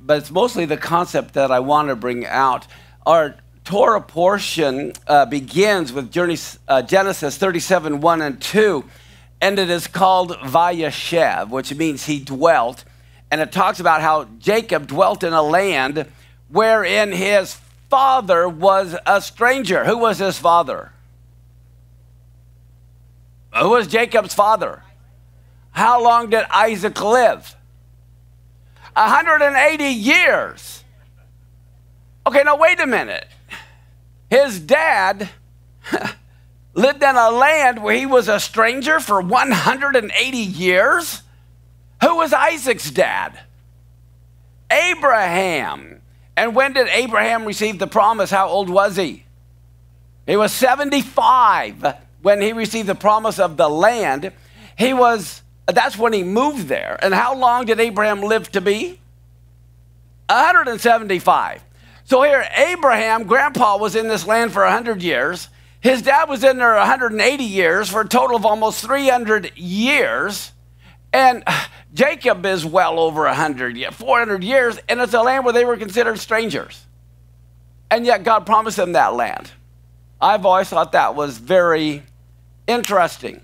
but it's mostly the concept that I want to bring out. Our Torah portion uh, begins with uh, Genesis 37 1 and 2, and it is called Vayeshev, which means he dwelt. And it talks about how Jacob dwelt in a land wherein his father was a stranger. Who was his father? Who was Jacob's father? How long did Isaac live? 180 years. Okay, now wait a minute. His dad lived in a land where he was a stranger for 180 years. Who was Isaac's dad? Abraham. And when did Abraham receive the promise? How old was he? He was 75 when he received the promise of the land. He was, that's when he moved there. And how long did Abraham live to be? 175. So here, Abraham, grandpa, was in this land for 100 years. His dad was in there 180 years for a total of almost 300 years. And Jacob is well over 100, 400 years, and it's a land where they were considered strangers. And yet God promised them that land. I've always thought that was very interesting.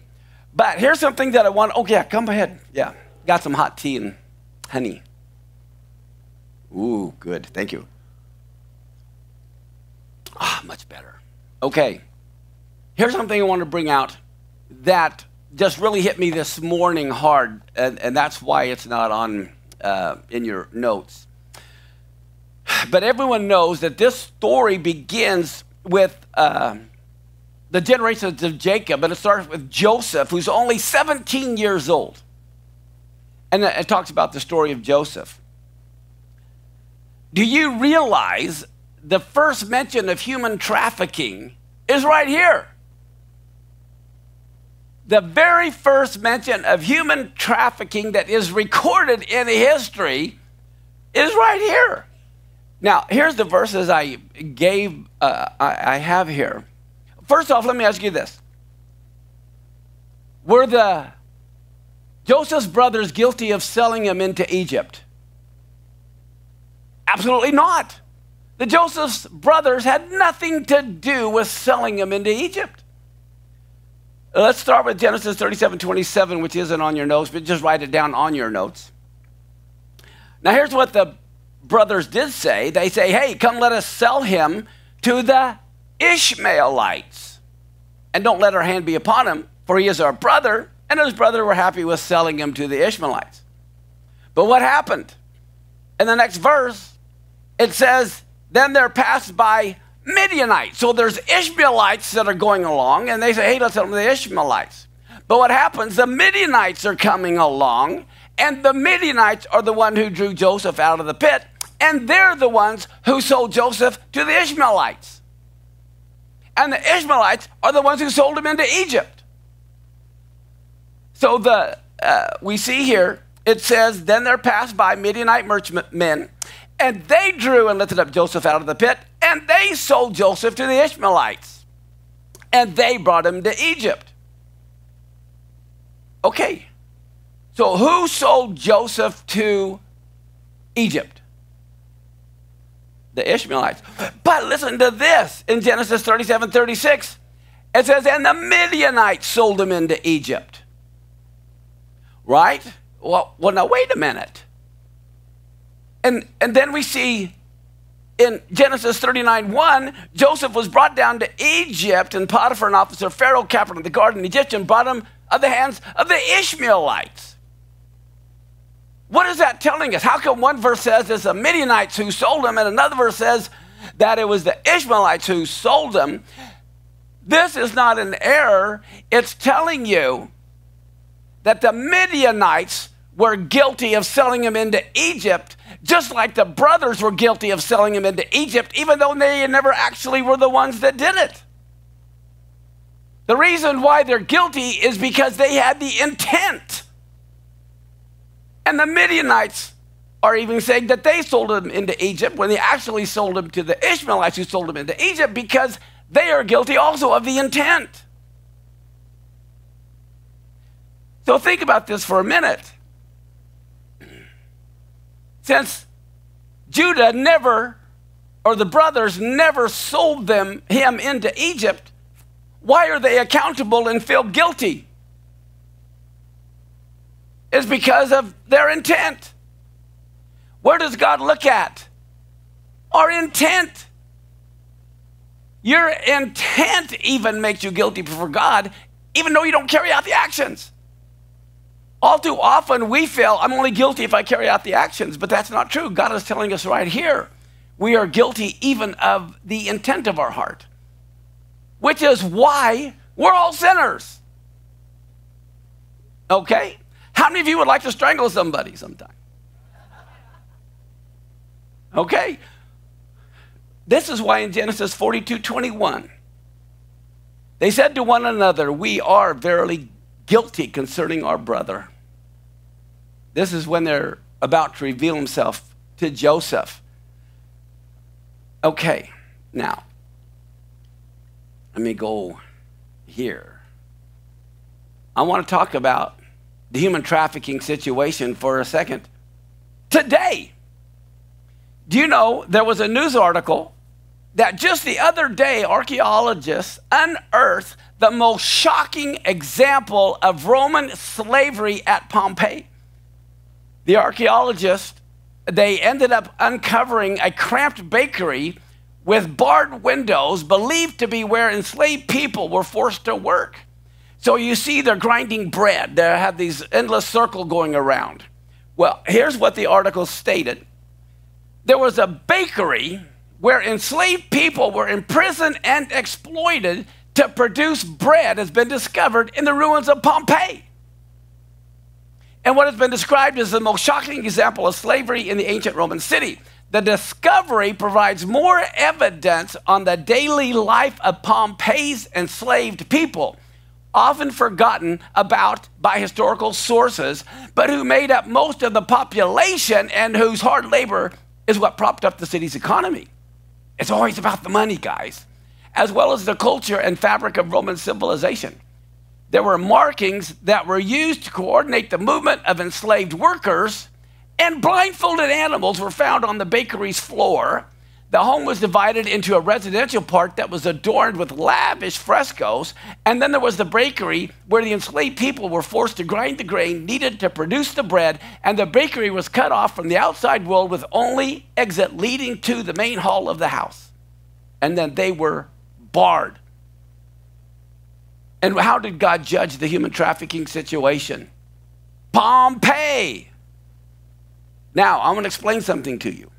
But here's something that I want. Oh, yeah, come ahead. Yeah, got some hot tea and honey. Ooh, good. Thank you. Ah, much better. Okay. Here's something I want to bring out that just really hit me this morning hard, and, and that's why it's not on uh, in your notes. But everyone knows that this story begins with uh, the generations of Jacob, and it starts with Joseph, who's only 17 years old. And it talks about the story of Joseph. Do you realize the first mention of human trafficking is right here. The very first mention of human trafficking that is recorded in history is right here. Now, here's the verses I gave, uh, I, I have here. First off, let me ask you this Were the Joseph's brothers guilty of selling him into Egypt? Absolutely not. The Joseph's brothers had nothing to do with selling him into Egypt. Let's start with Genesis 37 27, which isn't on your notes, but just write it down on your notes. Now, here's what the brothers did say they say, Hey, come let us sell him to the Ishmaelites. And don't let our hand be upon him, for he is our brother. And his brother were happy with selling him to the Ishmaelites. But what happened? In the next verse, it says, then they're passed by Midianites. So there's Ishmaelites that are going along, and they say, hey, let's help the Ishmaelites. But what happens? The Midianites are coming along, and the Midianites are the one who drew Joseph out of the pit, and they're the ones who sold Joseph to the Ishmaelites. And the Ishmaelites are the ones who sold him into Egypt. So the uh, we see here it says, then there passed by Midianite merchantmen and they drew and lifted up Joseph out of the pit, and they sold Joseph to the Ishmaelites. And they brought him to Egypt. Okay. So who sold Joseph to Egypt? The Ishmaelites. But listen to this in Genesis 37 36. It says, and the Midianites sold him into Egypt. Right? Well, well now wait a minute. And, and then we see in Genesis 39 1, Joseph was brought down to Egypt, and Potiphar, an officer, Pharaoh, captain of the guard, an Egyptian, brought him of the hands of the Ishmaelites. What is that telling us? How come one verse says it's the Midianites who sold him, and another verse says that it was the Ishmaelites who sold him? This is not an error. It's telling you that the Midianites were guilty of selling him into Egypt, just like the brothers were guilty of selling him into Egypt, even though they never actually were the ones that did it. The reason why they're guilty is because they had the intent. And the Midianites are even saying that they sold him into Egypt when they actually sold him to the Ishmaelites who sold him into Egypt because they are guilty also of the intent. So think about this for a minute. Since Judah never, or the brothers never sold them him into Egypt, why are they accountable and feel guilty? It's because of their intent. Where does God look at? Our intent. Your intent even makes you guilty before God, even though you don't carry out the actions. All too often, we feel, I'm only guilty if I carry out the actions, but that's not true. God is telling us right here we are guilty even of the intent of our heart, which is why we're all sinners. Okay? How many of you would like to strangle somebody sometime? Okay? This is why in Genesis 42 21, they said to one another, We are verily guilty concerning our brother. This is when they're about to reveal himself to Joseph. Okay, now, let me go here. I want to talk about the human trafficking situation for a second. Today, do you know there was a news article that just the other day archaeologists unearthed the most shocking example of Roman slavery at Pompeii? The archaeologists they ended up uncovering a cramped bakery with barred windows believed to be where enslaved people were forced to work. So you see they're grinding bread. They have these endless circle going around. Well, here's what the article stated. There was a bakery where enslaved people were imprisoned and exploited to produce bread has been discovered in the ruins of Pompeii. And what has been described as the most shocking example of slavery in the ancient Roman city. The discovery provides more evidence on the daily life of Pompeii's enslaved people often forgotten about by historical sources, but who made up most of the population and whose hard labor is what propped up the city's economy. It's always about the money, guys, as well as the culture and fabric of Roman civilization. There were markings that were used to coordinate the movement of enslaved workers, and blindfolded animals were found on the bakery's floor the home was divided into a residential part that was adorned with lavish frescoes, and then there was the bakery where the enslaved people were forced to grind the grain needed to produce the bread, and the bakery was cut off from the outside world with only exit leading to the main hall of the house. And then they were barred. And how did God judge the human trafficking situation? Pompeii. Now, I'm going to explain something to you.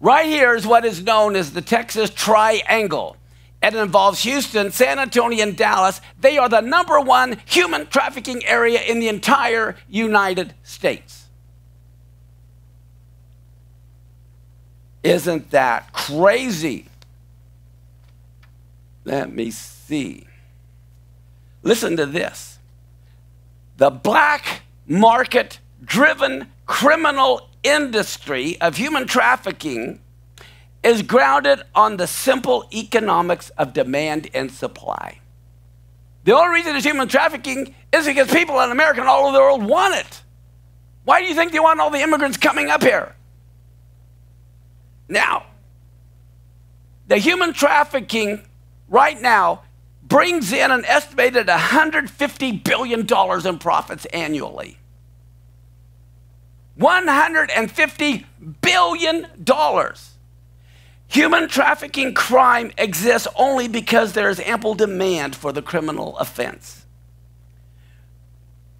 Right here is what is known as the Texas Triangle. It involves Houston, San Antonio, and Dallas. They are the number one human trafficking area in the entire United States. Isn't that crazy? Let me see. Listen to this. The black market driven criminal industry of human trafficking is grounded on the simple economics of demand and supply. The only reason it's human trafficking is because people in America and all over the world want it. Why do you think they want all the immigrants coming up here? Now, the human trafficking right now brings in an estimated $150 billion in profits annually. $150 billion. Human trafficking crime exists only because there is ample demand for the criminal offense.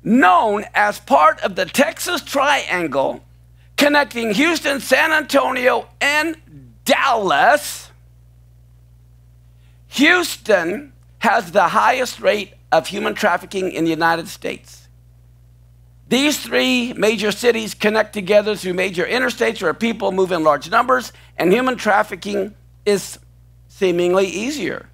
Known as part of the Texas Triangle connecting Houston, San Antonio, and Dallas, Houston has the highest rate of human trafficking in the United States. These three major cities connect together through major interstates where people move in large numbers, and human trafficking is seemingly easier.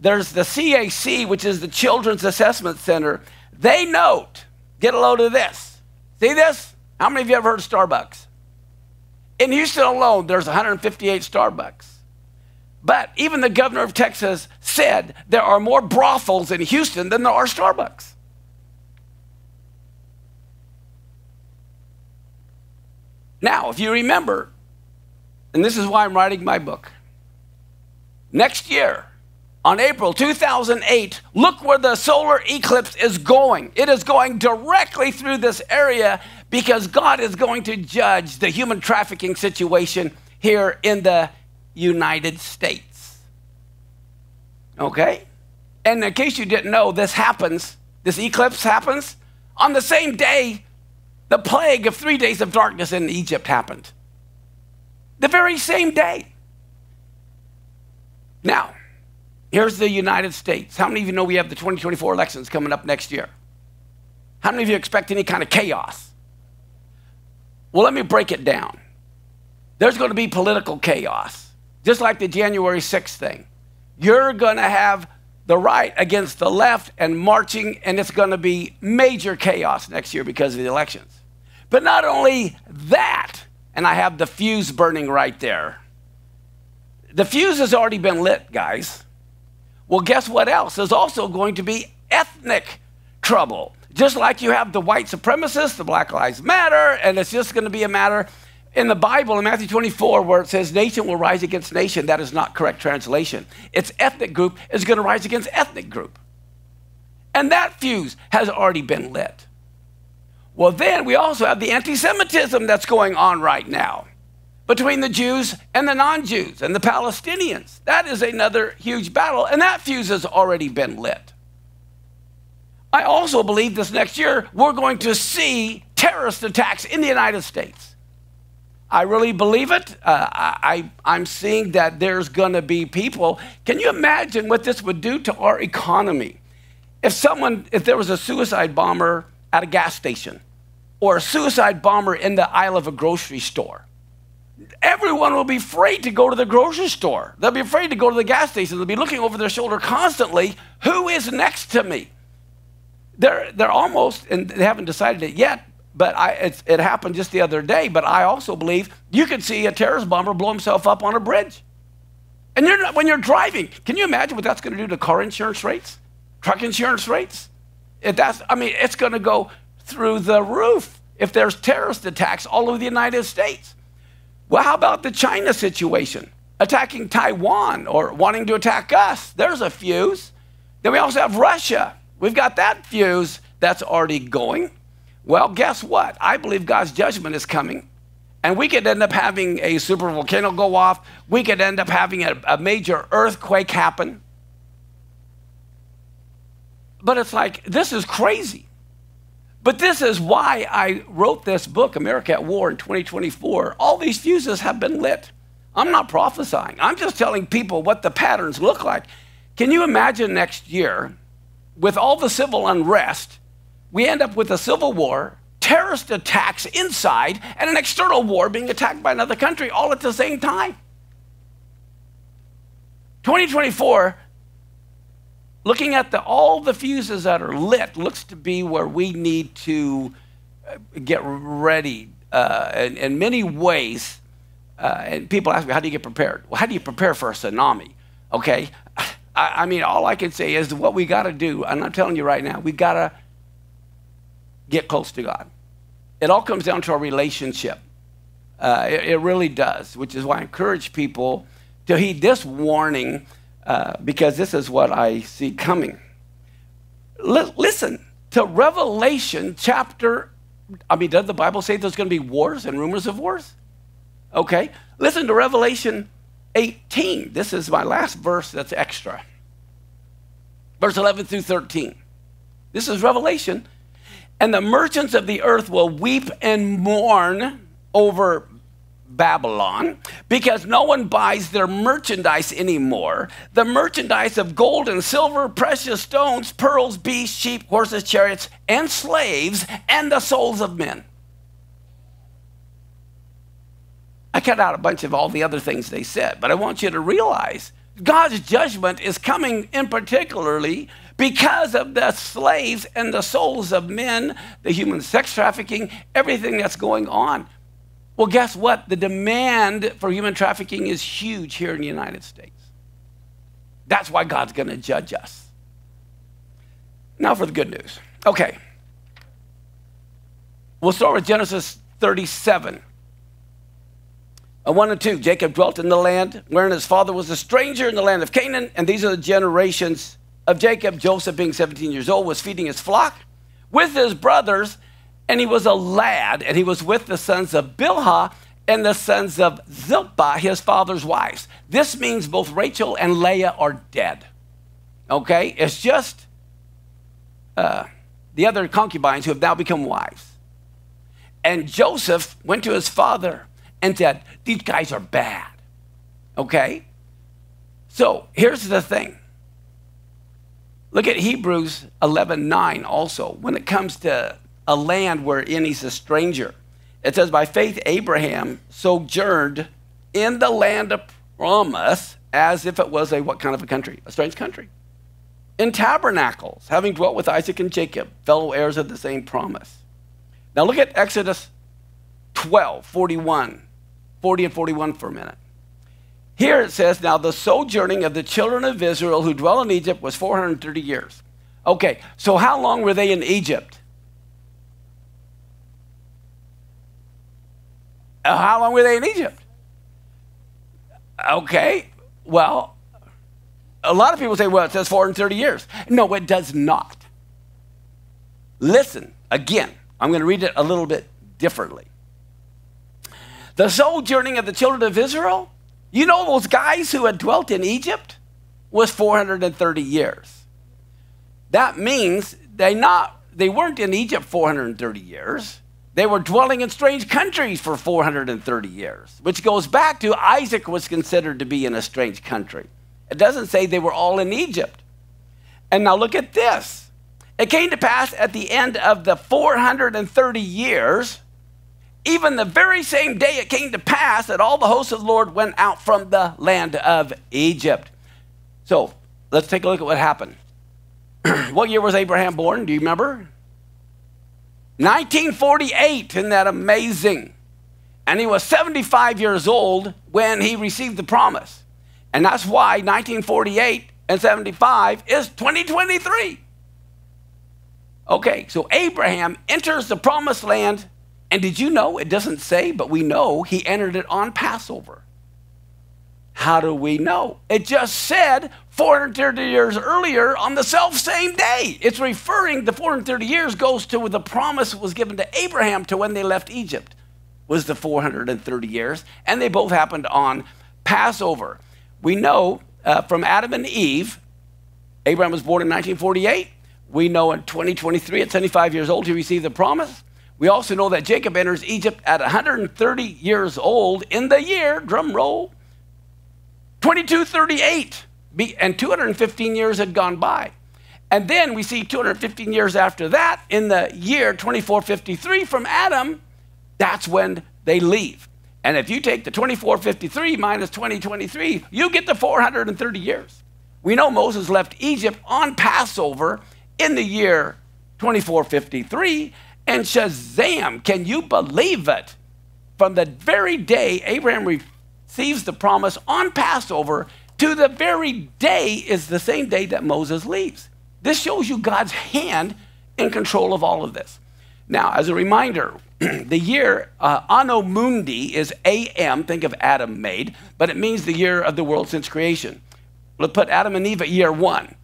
There's the CAC, which is the Children's Assessment Center. They note, get a load of this. See this? How many of you ever heard of Starbucks? In Houston alone, there's 158 Starbucks. But even the governor of Texas said there are more brothels in Houston than there are Starbucks. Now, if you remember, and this is why I'm writing my book, next year, on April 2008, look where the solar eclipse is going. It is going directly through this area because God is going to judge the human trafficking situation here in the United States. Okay? And in case you didn't know, this happens, this eclipse happens on the same day the plague of three days of darkness in Egypt happened. The very same day. Now, here's the United States. How many of you know we have the 2024 elections coming up next year? How many of you expect any kind of chaos? Well, let me break it down. There's going to be political chaos, just like the January 6th thing. You're going to have the right against the left and marching, and it's going to be major chaos next year because of the elections. But not only that, and I have the fuse burning right there. The fuse has already been lit, guys. Well, guess what else? There's also going to be ethnic trouble. Just like you have the white supremacists, the Black Lives Matter, and it's just going to be a matter in the Bible, in Matthew 24, where it says nation will rise against nation, that is not correct translation. It's ethnic group is going to rise against ethnic group. And that fuse has already been lit. Well, then we also have the anti Semitism that's going on right now between the Jews and the non Jews and the Palestinians. That is another huge battle, and that fuse has already been lit. I also believe this next year we're going to see terrorist attacks in the United States. I really believe it. Uh, I, I'm seeing that there's going to be people. Can you imagine what this would do to our economy? If someone, if there was a suicide bomber at a gas station or a suicide bomber in the aisle of a grocery store, everyone will be afraid to go to the grocery store. They'll be afraid to go to the gas station. They'll be looking over their shoulder constantly who is next to me? They're, they're almost, and they haven't decided it yet, but I, it happened just the other day. But I also believe you could see a terrorist bomber blow himself up on a bridge. And you're not, when you're driving, can you imagine what that's going to do to car insurance rates, truck insurance rates? That's, I mean, it's going to go through the roof if there's terrorist attacks all over the United States. Well, how about the China situation? Attacking Taiwan or wanting to attack us? There's a fuse. Then we also have Russia. We've got that fuse that's already going. Well, guess what? I believe God's judgment is coming. And we could end up having a super volcano go off. We could end up having a, a major earthquake happen. But it's like, this is crazy. But this is why I wrote this book, America at War in 2024. All these fuses have been lit. I'm not prophesying, I'm just telling people what the patterns look like. Can you imagine next year, with all the civil unrest, we end up with a civil war, terrorist attacks inside, and an external war being attacked by another country all at the same time. 2024, looking at the, all the fuses that are lit, looks to be where we need to uh, get ready uh, in, in, many ways. Uh, and people ask me, how do you get prepared? Well, how do you prepare for a tsunami? Okay? I, I mean, all I can say is what we got to do, and I'm telling you right now, we got to get close to God. It all comes down to our relationship. Uh, it, it, really does, which is why I encourage people to heed this warning uh, because this is what I see coming. L- listen to Revelation chapter. I mean, does the Bible say there's going to be wars and rumors of wars? Okay. Listen to Revelation 18. This is my last verse that's extra. Verse 11 through 13. This is Revelation and the merchants of the earth will weep and mourn over Babylon because no one buys their merchandise anymore. The merchandise of gold and silver, precious stones, pearls, beasts, sheep, horses, chariots, and slaves, and the souls of men. I cut out a bunch of all the other things they said, but I want you to realize God's judgment is coming in particularly because of the slaves and the souls of men, the human sex trafficking, everything that's going on. Well, guess what? The demand for human trafficking is huge here in the United States. That's why God's going to judge us. Now for the good news. Okay. We'll start with Genesis 37. Uh, 1 and 2 Jacob dwelt in the land wherein his father was a stranger in the land of Canaan, and these are the generations of Jacob. Joseph, being 17 years old, was feeding his flock with his brothers, and he was a lad, and he was with the sons of Bilhah and the sons of Zilpah, his father's wives. This means both Rachel and Leah are dead. Okay? It's just uh, the other concubines who have now become wives. And Joseph went to his father and said, These guys are bad. Okay? So here's the thing. Look at Hebrews 11 9 also. When it comes to a land wherein he's a stranger, it says, By faith, Abraham sojourned in the land of promise as if it was a what kind of a country? A strange country. In tabernacles, having dwelt with Isaac and Jacob, fellow heirs of the same promise. Now look at Exodus 12, 41, 40 and 41 for a minute. Here it says, Now the sojourning of the children of Israel who dwell in Egypt was 430 years. Okay, so how long were they in Egypt? Uh, Uh, how long were they in Egypt? Okay, well, a lot of people say, well, it says 430 years. No, it does not. Listen, again, I'm going to read it a little bit differently. The sojourning of the children of Israel, you know those guys who had dwelt in Egypt was 430 years. That means they not they weren't in Egypt 430 years. They were dwelling in strange countries for 430 years, which goes back to Isaac was considered to be in a strange country. It doesn't say they were all in Egypt. And now look at this. It came to pass at the end of the 430 years, even the very same day it came to pass that all the hosts of the Lord went out from the land of Egypt. So let's take a look at what happened. what year was Abraham born? Do you remember? 1948, isn't that amazing? And he was 75 years old when he received the promise. And that's why 1948 and 75 is 2023. Okay, so Abraham enters the promised land, and did you know it doesn't say, but we know he entered it on Passover. How do we know? It just said 430 years earlier on the self same day. It's referring, the 430 years goes to the promise was given to Abraham to when they left Egypt, was the 430 years, and they both happened on Passover. We know uh, from Adam and Eve, Abraham was born in 1948. We know in 2023, at 75 years old, he received the promise. We also know that Jacob enters Egypt at 130 years old in the year, drum roll, 2238, and 215 years had gone by. And then we see 215 years after that, in the year 2453 from Adam, that's when they leave. And if you take the 2453 minus 2023, you get the 430 years. We know Moses left Egypt on Passover in the year 2453, and Shazam, can you believe it? From the very day Abraham receives the promise on Passover to the very day is the same day that Moses leaves. This shows you God's hand in control of all of this. Now, as a reminder, the year uh, Anno Mundi is AM, think of Adam made, but it means the year of the world since creation. Let's put Adam and Eve at year one.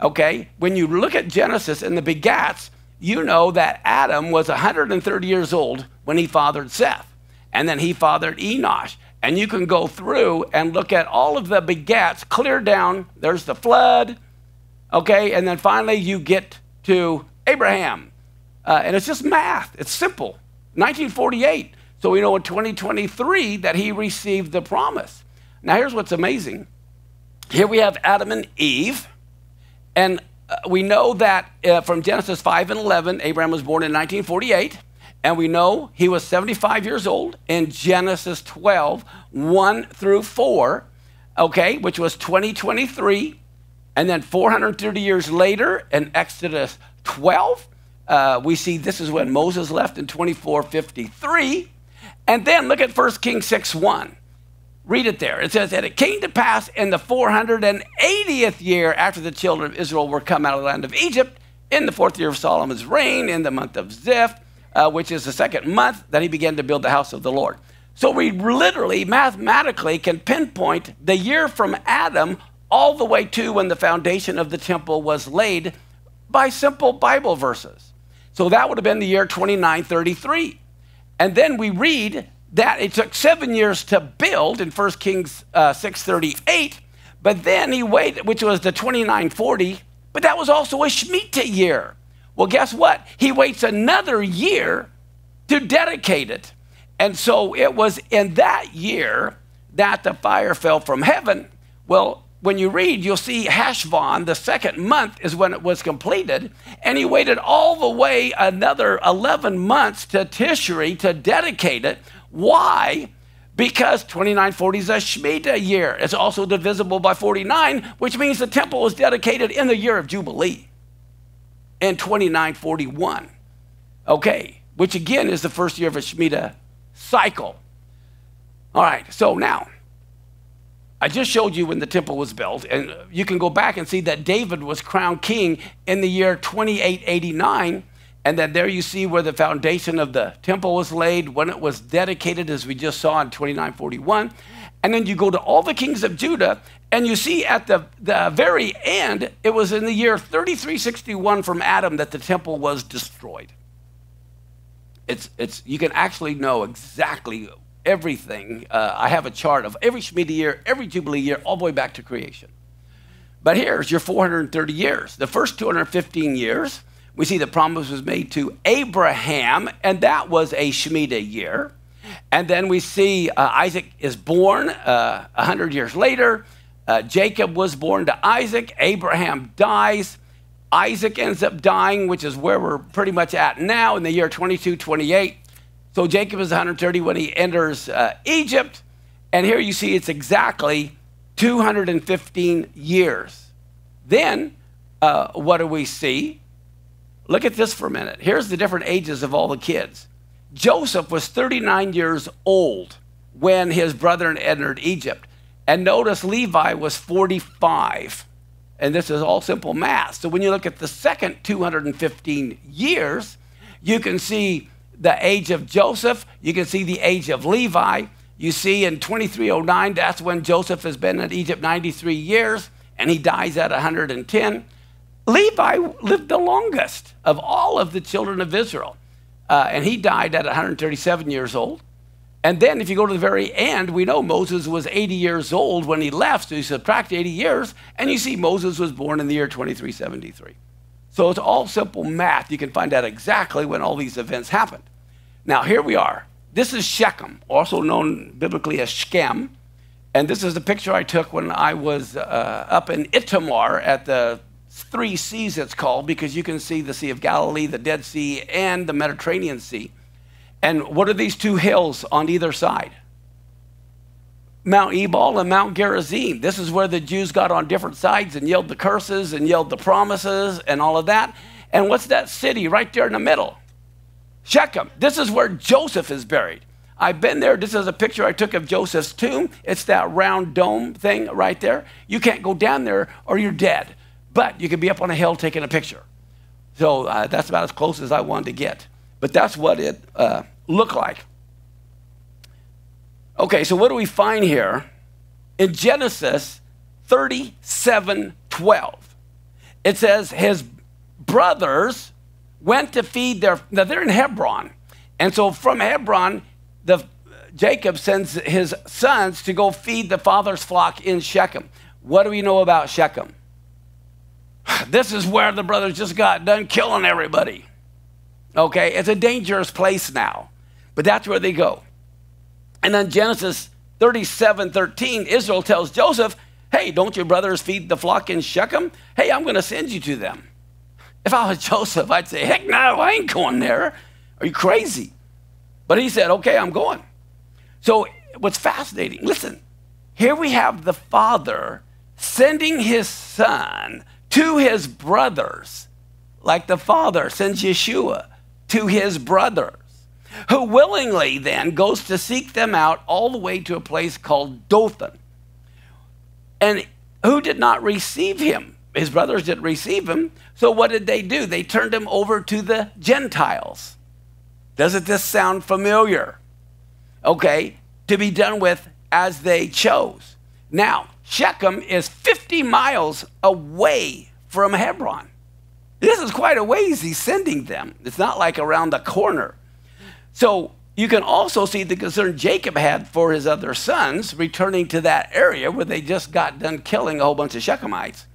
Okay? When you look at Genesis and the begats, you know that Adam was 130 years old when he fathered Seth. And then he fathered Enosh. And you can go through and look at all of the begats clear down. There's the flood, okay? And then finally you get to Abraham. Uh, and it's just math, it's simple. 1948. So we know in 2023 that he received the promise. Now, here's what's amazing. Here we have Adam and Eve, and uh, we know that uh, from Genesis 5 and 11, Abraham was born in 1948. And we know he was 75 years old in Genesis 12, 1 through 4, okay, which was 2023. And then 430 years later in Exodus 12, uh, we see this is when Moses left in 2453. And then look at 1 Kings 6 1. Read it there. It says that it came to pass in the 480th year after the children of Israel were come out of the land of Egypt, in the fourth year of Solomon's reign, in the month of Ziph, uh, which is the second month that he began to build the house of the Lord. So we literally, mathematically, can pinpoint the year from Adam all the way to when the foundation of the temple was laid by simple Bible verses. So that would have been the year 2933. And then we read that it took seven years to build in 1 Kings uh, 638, but then he waited, which was the 2940, but that was also a Shemitah year. Well, guess what? He waits another year to dedicate it. And so it was in that year that the fire fell from heaven. Well, when you read, you'll see Heshvan, the second month is when it was completed, and he waited all the way another 11 months to Tishri to dedicate it. Why? Because 2940 is a Shemitah year. It's also divisible by 49, which means the temple was dedicated in the year of Jubilee in 2941. Okay, which again is the first year of a Shemitah cycle. All right, so now, I just showed you when the temple was built, and you can go back and see that David was crowned king in the year 2889. And then there you see where the foundation of the temple was laid, when it was dedicated, as we just saw in 2941. And then you go to all the kings of Judah, and you see at the, the very end, it was in the year 3361 from Adam that the temple was destroyed. It's, it's, you can actually know exactly everything. Uh, I have a chart of every Shemitah year, every Jubilee year, all the way back to creation. But here's your 430 years. The first 215 years, we see the promise was made to Abraham, and that was a Shemitah year. And then we see uh, Isaac is born uh, 100 years later. Uh, Jacob was born to Isaac. Abraham dies. Isaac ends up dying, which is where we're pretty much at now in the year 2228. So Jacob is 130 when he enters uh, Egypt. And here you see it's exactly 215 years. Then, uh, what do we see? Look at this for a minute. Here's the different ages of all the kids. Joseph was 39 years old when his brethren entered Egypt. And notice Levi was 45. And this is all simple math. So when you look at the second 215 years, you can see the age of Joseph, you can see the age of Levi. You see in 2309, that's when Joseph has been in Egypt 93 years, and he dies at 110. Levi lived the longest of all of the children of Israel, uh, and he died at 137 years old. And then, if you go to the very end, we know Moses was 80 years old when he left, so you subtract 80 years, and you see Moses was born in the year 2373. So it's all simple math. You can find out exactly when all these events happened. Now, here we are. This is Shechem, also known biblically as Shechem. And this is the picture I took when I was uh, up in Itamar at the three seas, it's called, because you can see the Sea of Galilee, the Dead Sea, and the Mediterranean Sea. And what are these two hills on either side? Mount Ebal and Mount Gerizim. This is where the Jews got on different sides and yelled the curses and yelled the promises and all of that. And what's that city right there in the middle? Shechem. This is where Joseph is buried. I've been there. This is a picture I took of Joseph's tomb. It's that round dome thing right there. You can't go down there or you're dead. But you can be up on a hill taking a picture. So uh, that's about as close as I wanted to get. But that's what it uh, look like? Okay, so what do we find here? In Genesis 37 12, it says, His brothers went to feed their, now they're in Hebron. And so from Hebron, the, Jacob sends his sons to go feed the father's flock in Shechem. What do we know about Shechem? This is where the brothers just got done killing everybody. Okay, it's a dangerous place now. But that's where they go. And then Genesis 37 13, Israel tells Joseph, Hey, don't your brothers feed the flock in Shechem? Hey, I'm going to send you to them. If I was Joseph, I'd say, Heck no, I ain't going there. Are you crazy? But he said, Okay, I'm going. So what's fascinating, listen, here we have the father sending his son to his brothers, like the father sends Yeshua to his brothers who willingly then goes to seek them out all the way to a place called Dothan. And who did not receive him? His brothers didn't receive him. So what did they do? They turned him over to the Gentiles. Doesn't this sound familiar? Okay, to be done with as they chose. Now, Shechem is 50 miles away from Hebron. This is quite a ways he's sending them. It's not like around the corner. So you can also see the concern Jacob had for his other sons returning to that area where they just got done killing a whole bunch of Shechemites.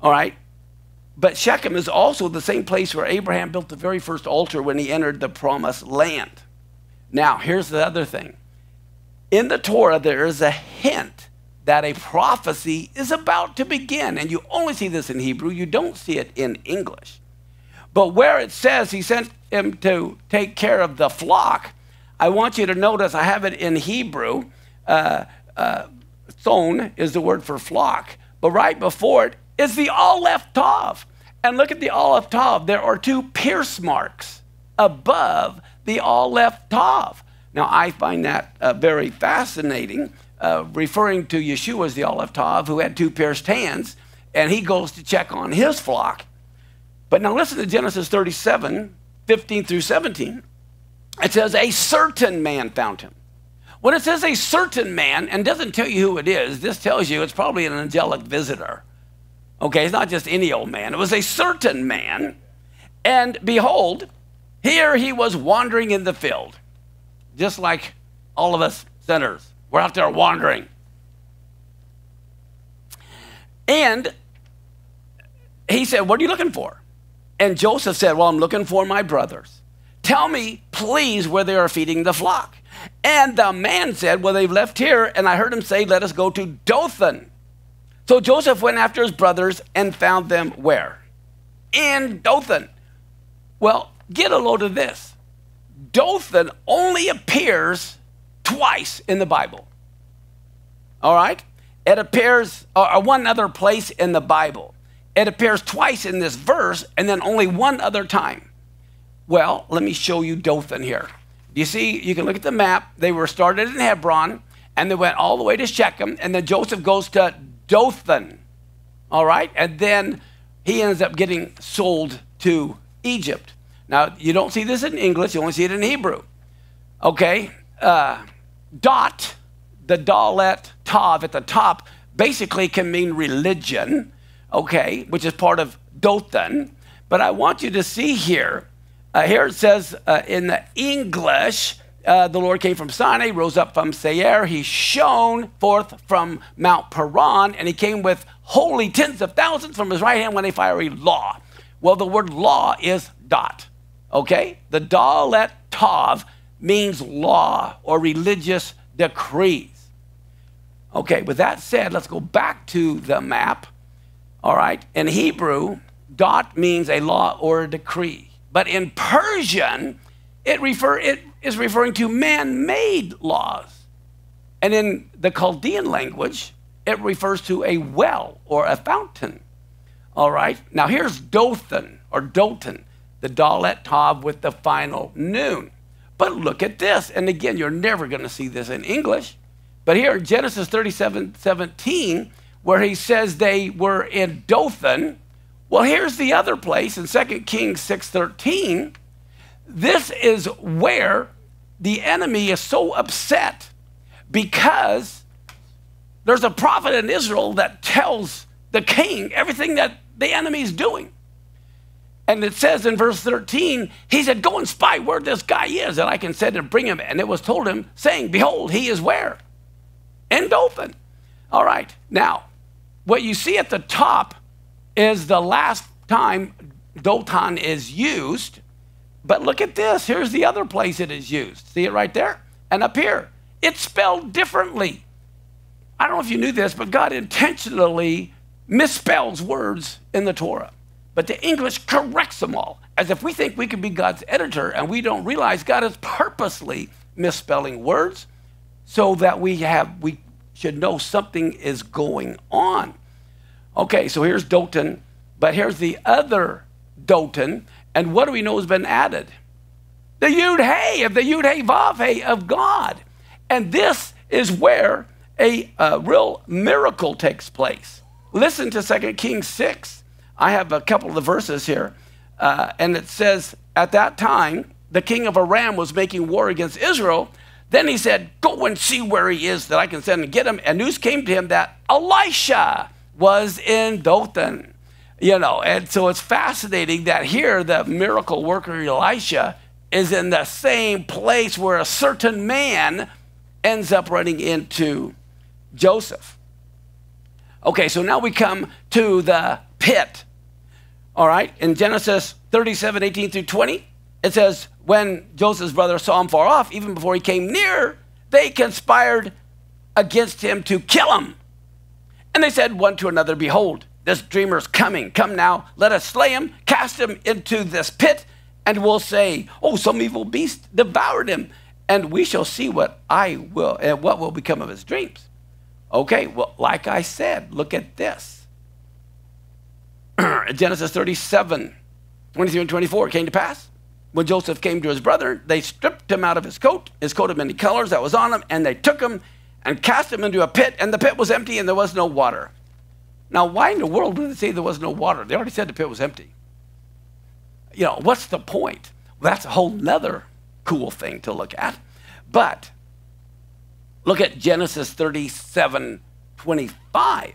All right? But Shechem is also the same place where Abraham built the very first altar when he entered the promised land. Now, here's the other thing. In the Torah, there is a hint that a prophecy is about to begin. And you only see this in Hebrew, you don't see it in English. But where it says he sent him to take care of the flock, I want you to notice I have it in Hebrew. Uh, uh, thon is the word for flock. But right before it is the Aleph Tav. And look at the Aleph Tav. There are two pierce marks above the Aleph Tav. Now, I find that uh, very fascinating, uh, referring to Yeshua as the Aleph Tav, who had two pierced hands, and he goes to check on his flock. But now listen to Genesis 37, 15 through 17. It says, A certain man found him. When it says a certain man and doesn't tell you who it is, this tells you it's probably an angelic visitor. Okay, it's not just any old man. It was a certain man. And behold, here he was wandering in the field, just like all of us sinners. We're out there wandering. And he said, What are you looking for? And Joseph said, Well, I'm looking for my brothers. Tell me, please, where they are feeding the flock. And the man said, Well, they've left here. And I heard him say, Let us go to Dothan. So Joseph went after his brothers and found them where? In Dothan. Well, get a load of this. Dothan only appears twice in the Bible. All right? It appears, or one other place in the Bible. It appears twice in this verse and then only one other time. Well, let me show you Dothan here. You see, you can look at the map. They were started in Hebron and they went all the way to Shechem, and then Joseph goes to Dothan. All right? And then he ends up getting sold to Egypt. Now, you don't see this in English, you only see it in Hebrew. Okay? Uh, dot, the dalet tav at the top, basically can mean religion, okay, which is part of Dothan. But I want you to see here, uh, here it says uh, in the English, uh, the Lord came from Sinai, rose up from Seir. He shone forth from Mount Paran, and he came with holy tens of thousands from his right hand when a fiery law. Well, the word law is dot. Okay? The Dalet Tav means law or religious decrees. Okay, with that said, let's go back to the map. All right, in Hebrew, dot means a law or a decree. But in Persian, it, refer, it is referring to man made laws. And in the Chaldean language, it refers to a well or a fountain. All right? Now here's Dothan or Dothan, the Dalet Tav with the final noon. But look at this. And again, you're never going to see this in English. But here in Genesis 37 17, where he says they were in Dothan, well, here's the other place in 2 Kings 6 13 this is where the enemy is so upset because there's a prophet in Israel that tells the king everything that the enemy is doing. And it says in verse 13, he said, Go and spy where this guy is, and I can send and bring him. And it was told him, saying, Behold, he is where? In Dothan. All right. Now, what you see at the top is the last time Dothan is used but look at this. Here's the other place it is used. See it right there? And up here. It's spelled differently. I don't know if you knew this, but God intentionally misspells words in the Torah. But the English corrects them all, as if we think we can be God's editor and we don't realize God is purposely misspelling words so that we have we should know something is going on. Okay, so here's Dothan, but here's the other Dothan, and what do we know has been added? The Yud Hey of the Yud Hey Vav Hey of God. And this is where a, a real miracle takes place. Listen to 2 Kings 6. I have a couple of the verses here. Uh, and it says, At that time, the king of Aram was making war against Israel. Then he said, Go and see where he is that I can send and get him. And news came to him that Elisha was in Dothan. You know, and so it's fascinating that here the miracle worker Elisha is in the same place where a certain man ends up running into Joseph. Okay, so now we come to the pit. All right, in Genesis 37 18 through 20, it says, When Joseph's brothers saw him far off, even before he came near, they conspired against him to kill him. And they said one to another, Behold, this dreamer is coming. Come now, let us slay him, cast him into this pit, and we'll say, Oh, some evil beast devoured him, and we shall see what I will and what will become of his dreams. Okay, well, like I said, look at this. Genesis 37, 23 and 24 came to pass. When Joseph came to his brother, they stripped him out of his coat, his coat of many colors that was on him, and they took him and cast him into a pit, and the pit was empty and there was no water. Now, why in the world would they say there was no water? They already said the pit was empty. You know, what's the point? Well, that's a whole nother cool thing to look at. But look at Genesis 37 25.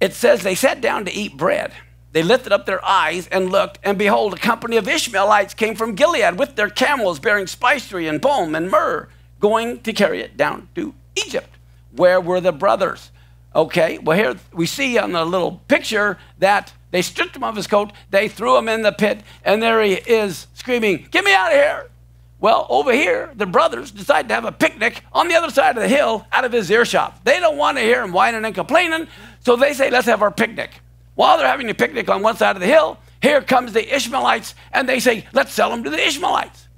It says they sat down to eat bread. They lifted up their eyes and looked, and behold, a company of Ishmaelites came from Gilead with their camels bearing spicery and balm and myrrh, going to carry it down to Egypt. Where were the brothers? Okay, well, here we see on the little picture that they stripped him of his coat, they threw him in the pit, and there he is screaming, Get me out of here! Well, over here, the brothers decide to have a picnic on the other side of the hill out of his earshot. They don't want to hear him whining and complaining, so they say, Let's have our picnic. While they're having a picnic on one side of the hill, here comes the Ishmaelites, and they say, Let's sell them to the Ishmaelites.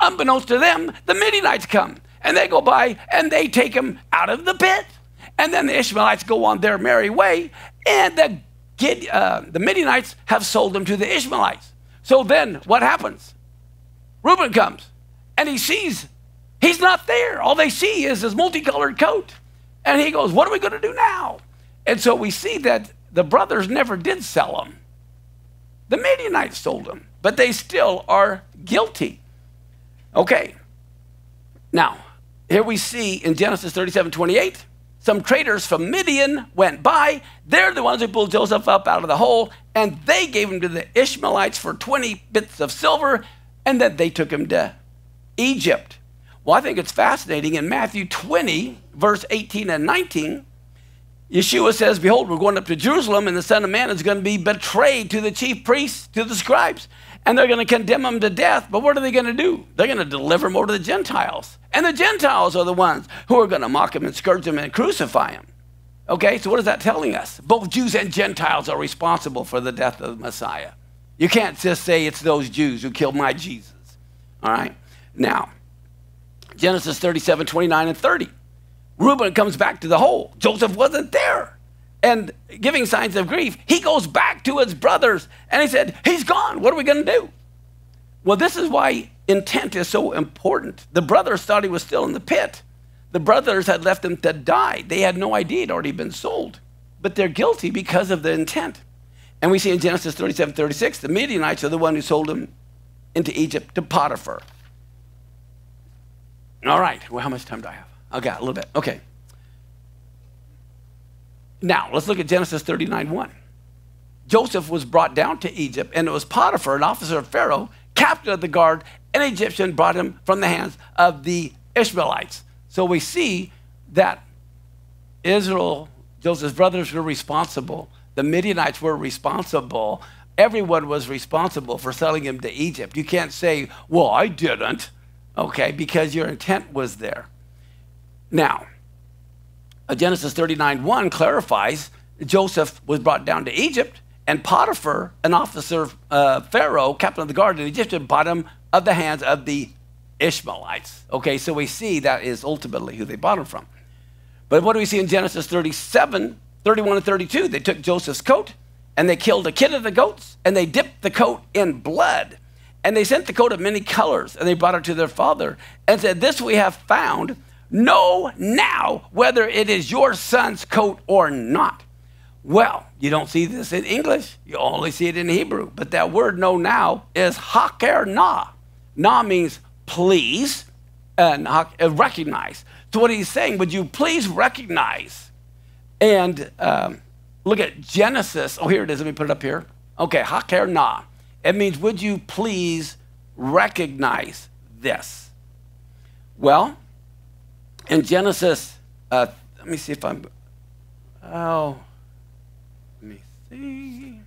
Unbeknownst to them, the Midianites come and they go by and they take them out of the pit. And then the Ishmaelites go on their merry way, and the, uh, the Midianites have sold them to the Ishmaelites. So then what happens? Reuben comes and he sees he's not there. All they see is his multicolored coat. And he goes, What are we going to do now? And so we see that the brothers never did sell them. The Midianites sold them, but they still are guilty. Okay. Now, here we see in Genesis 37 28, some traders from Midian went by. They're the ones who pulled Joseph up out of the hole, and they gave him to the Ishmaelites for 20 bits of silver, and then they took him to Egypt. Well, I think it's fascinating. In Matthew 20, verse 18 and 19, Yeshua says, Behold, we're going up to Jerusalem, and the Son of Man is going to be betrayed to the chief priests, to the scribes and they're going to condemn him to death. But what are they going to do? They're going to deliver him over to the Gentiles. And the Gentiles are the ones who are going to mock him and scourge him and crucify him. Okay, so what is that telling us? Both Jews and Gentiles are responsible for the death of the Messiah. You can't just say it's those Jews who killed my Jesus. All right? Now, Genesis 37, 29, and 30. Reuben comes back to the hole. Joseph wasn't there and giving signs of grief, he goes back to his brothers and he said, He's gone. What are we going to do? Well, this is why intent is so important. The brothers thought he was still in the pit. The brothers had left him to die. They had no idea he'd already been sold. But they're guilty because of the intent. And we see in Genesis 37 36, the Midianites are the one who sold him into Egypt to Potiphar. All right. Well, how much time do I have? I got a little bit. Okay. Now, let's look at Genesis 39 1. Joseph was brought down to Egypt, and it was Potiphar, an officer of Pharaoh, captain of the guard, an Egyptian, brought him from the hands of the Ishmaelites. So we see that Israel, Joseph's brothers were responsible. The Midianites were responsible. Everyone was responsible for selling him to Egypt. You can't say, well, I didn't, okay, because your intent was there. Now, uh, Genesis 39 1 clarifies Joseph was brought down to Egypt, and Potiphar, an officer of uh, Pharaoh, captain of the guard, an Egyptian, bought him of the hands of the Ishmaelites. Okay, so we see that is ultimately who they bought him from. But what do we see in Genesis 37, 31 and 32? They took Joseph's coat and they killed a kid of the goats and they dipped the coat in blood. And they sent the coat of many colors and they brought it to their father and said, This we have found Know now whether it is your son's coat or not. Well, you don't see this in English, you only see it in Hebrew. But that word know now is haker na. Na means please, and uh, recognize. So what he's saying, would you please recognize and um, look at Genesis. Oh, here it is. Let me put it up here. Okay, haker na. It means, would you please recognize this? Well, in Genesis, uh, let me see if I'm, oh, let me see.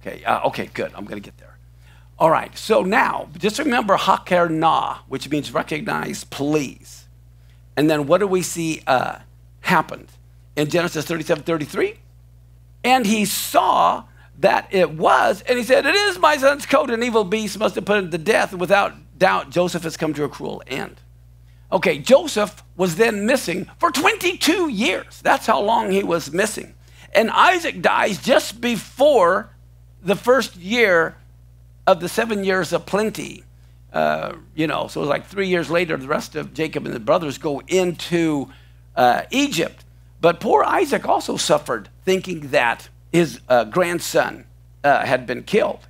Okay, uh, okay, good. I'm going to get there. All right, so now just remember haker na, which means recognize, please. And then what do we see uh, happened in Genesis 37 33? And he saw that it was, and he said, It is my son's coat, an evil beast must have put him to death. Without doubt, Joseph has come to a cruel end. Okay, Joseph was then missing for 22 years. That's how long he was missing. And Isaac dies just before the first year of the seven years of plenty. Uh, you know, so it was like three years later, the rest of Jacob and the brothers go into uh, Egypt. But poor Isaac also suffered, thinking that his uh, grandson uh, had been killed.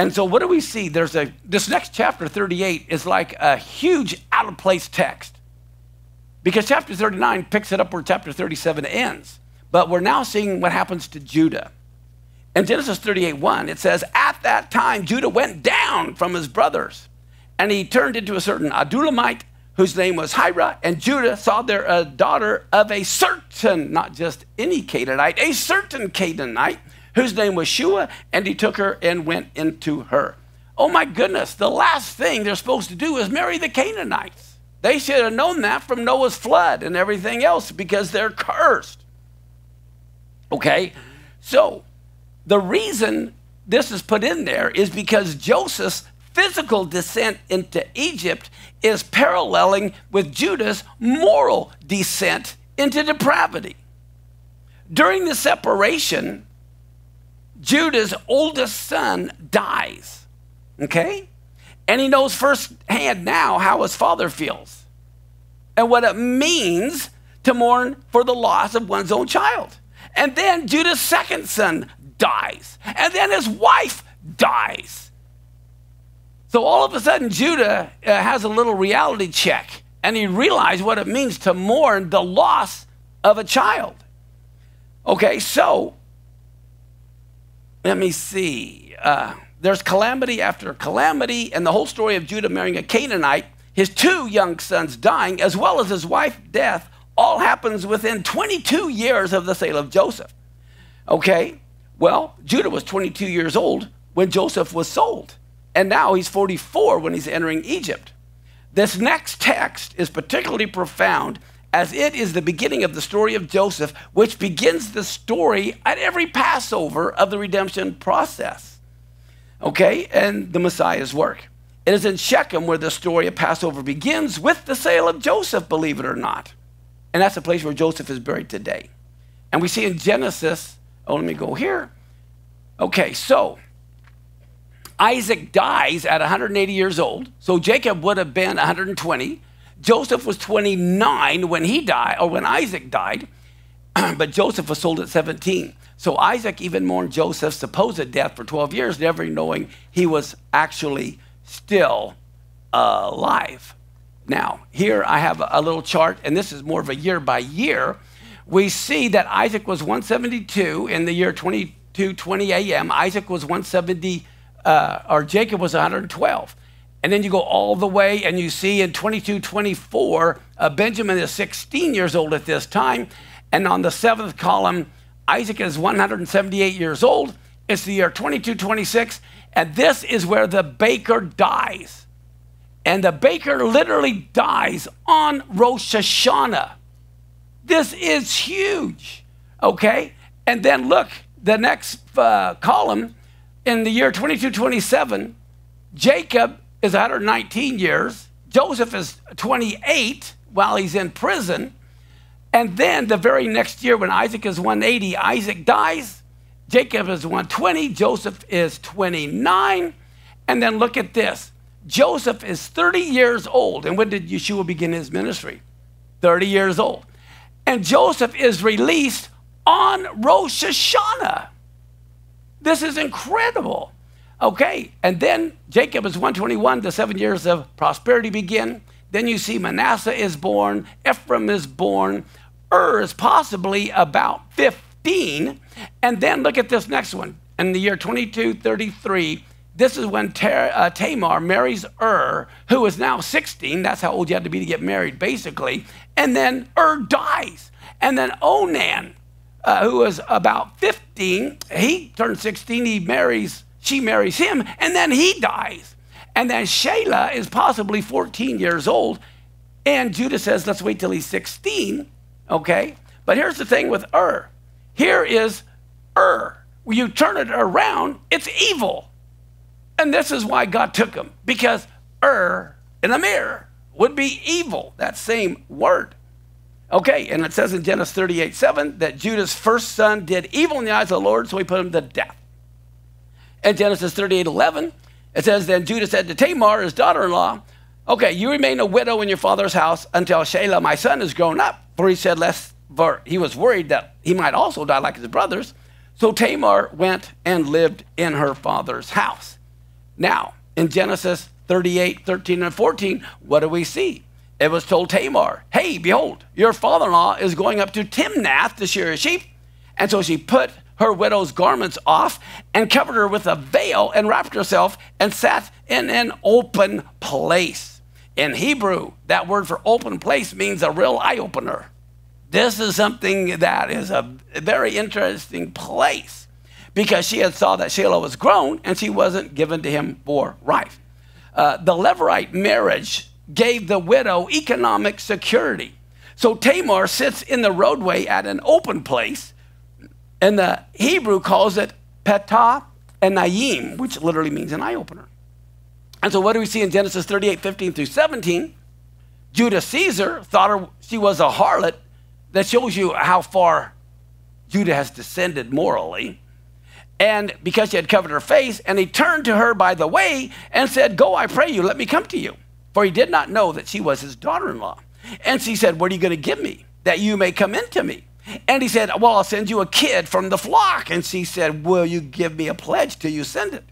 And so, what do we see? There's a this next chapter 38 is like a huge out of place text because chapter 39 picks it up where chapter 37 ends. But we're now seeing what happens to Judah. In Genesis 38 1, it says, At that time, Judah went down from his brothers, and he turned into a certain Adullamite whose name was Hira, and Judah saw there a daughter of a certain, not just any Canaanite, a certain Canaanite, whose name was Shua, and he took her and went into her. Oh my goodness, the last thing they're supposed to do is marry the Canaanites. They should have known that from Noah's flood and everything else because they're cursed. Okay? So, the reason this is put in there is because Joseph's physical descent into Egypt is paralleling with Judah's moral descent into depravity. During the separation, Judah's oldest son dies, okay? And he knows firsthand now how his father feels and what it means to mourn for the loss of one's own child. And then Judah's second son dies, and then his wife dies. So all of a sudden, Judah uh, has a little reality check, and he realized what it means to mourn the loss of a child. Okay, so let me see. Uh, there's calamity after calamity, and the whole story of Judah marrying a Canaanite, his two young sons dying, as well as his wife's death, all happens within 22 years of the sale of Joseph. Okay, well, Judah was 22 years old when Joseph was sold. And now he's 44 when he's entering Egypt. This next text is particularly profound as it is the beginning of the story of Joseph, which begins the story at every Passover of the redemption process. Okay, and the Messiah's work. It is in Shechem where the story of Passover begins with the sale of Joseph, believe it or not. And that's the place where Joseph is buried today. And we see in Genesis, oh, let me go here. Okay, so Isaac dies at 180 years old. So Jacob would have been 120. Joseph was 29 when he died, or when Isaac died, but Joseph was sold at 17. So Isaac even mourned Joseph's supposed death for 12 years, never knowing he was actually still alive. Now, here I have a little chart, and this is more of a year by year. We see that Isaac was 172 in the year 2220 AM. Isaac was 170 uh, or Jacob was 112. And then you go all the way and you see in 22, 24, uh, Benjamin is 16 years old at this time. And on the seventh column, Isaac is 178 years old. It's the year 2226. And this is where the baker dies. And the baker literally dies on Rosh Hashanah. This is huge. Okay? And then look, the next uh, column in the year 2227, Jacob is 119 years, Joseph is 28 while he's in prison. And then the very next year, when Isaac is 180, Isaac dies. Jacob is 120, Joseph is 29. And then look at this Joseph is 30 years old. And when did Yeshua begin his ministry? 30 years old. And Joseph is released on Rosh Hashanah. This is incredible. Okay, and then Jacob is 121, the seven years of prosperity begin. Then you see Manasseh is born, Ephraim is born, Ur is possibly about 15. And then look at this next one. In the year 2233, this is when uh, Tamar marries Ur, who is now 16. That's how old you had to be to get married, basically. And then Ur dies. And then Onan, uh, who was about 15, he turns 16, he marries she marries him, and then he dies. And then Shelah is possibly 14 years old. And Judah says, let's wait till he's 16. Okay? But here's the thing with Ur. Here is Ur. When you turn it around, it's evil. And this is why God took him, because Ur in the mirror would be evil, that same word. Okay, and it says in Genesis 38 7 that Judah's first son did evil in the eyes of the Lord, so he put him to death. In Genesis 38 11, it says, Then Judah said to Tamar, his daughter in law, Okay, you remain a widow in your father's house until Shelah, my son, is grown up. For he said, lest for he was worried that he might also die like his brothers. So Tamar went and lived in her father's house. Now, in Genesis 38, 13, and 14, what do we see? It was told Tamar, Hey, behold, your father in law is going up to Timnath to shear his sheep. And so she put her widow's garments off and covered her with a veil and wrapped herself and sat in an open place. In Hebrew, that word for open place means a real eye opener. This is something that is a very interesting place because she had saw that Shelah was grown and she wasn't given to him for wife. Uh, the Levirate marriage gave the widow economic security. So Tamar sits in the roadway at an open place and the Hebrew calls it petah and nayim, which literally means an eye opener. And so, what do we see in Genesis 38 15 through 17? Judah Caesar thought her, she was a harlot. That shows you how far Judah has descended morally. And because she had covered her face, and he turned to her by the way and said, Go, I pray you, let me come to you. For he did not know that she was his daughter in law. And she said, What are you going to give me that you may come into me? And he said, Well, I'll send you a kid from the flock. And she said, Will you give me a pledge till you send it?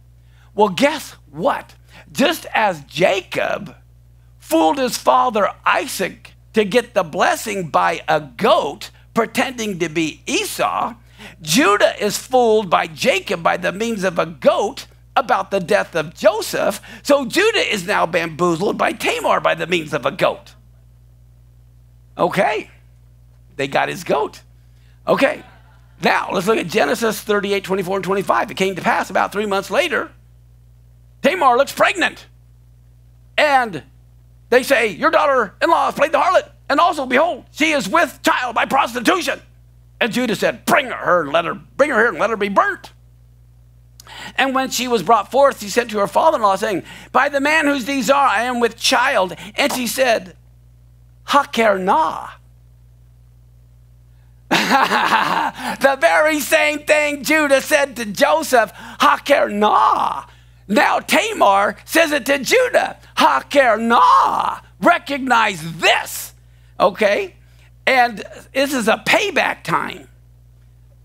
Well, guess what? Just as Jacob fooled his father Isaac to get the blessing by a goat pretending to be Esau, Judah is fooled by Jacob by the means of a goat about the death of Joseph. So Judah is now bamboozled by Tamar by the means of a goat. Okay, they got his goat. Okay, now let's look at Genesis 38, 24, and 25. It came to pass about three months later, Tamar looks pregnant. And they say, Your daughter in law has played the harlot. And also, behold, she is with child by prostitution. And Judah said, Bring her and let her bring her here and let her be burnt. And when she was brought forth, he said to her father in law, saying, By the man whose these are, I am with child. And she said, Haker nah. the very same thing Judah said to Joseph, Haker nah. Now Tamar says it to Judah, Haker nah. Recognize this. Okay? And this is a payback time.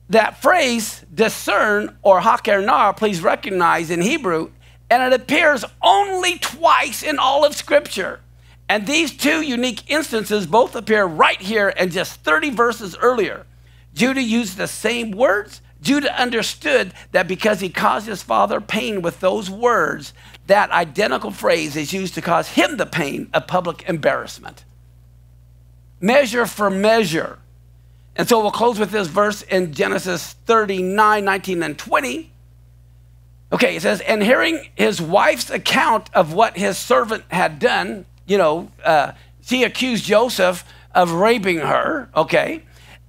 That phrase, discern or haker nah, please recognize in Hebrew, and it appears only twice in all of Scripture. And these two unique instances both appear right here and just 30 verses earlier. Judah used the same words. Judah understood that because he caused his father pain with those words, that identical phrase is used to cause him the pain of public embarrassment. Measure for measure. And so we'll close with this verse in Genesis 39, 19, and 20. Okay, it says, And hearing his wife's account of what his servant had done, you know, uh, she accused Joseph of raping her, okay?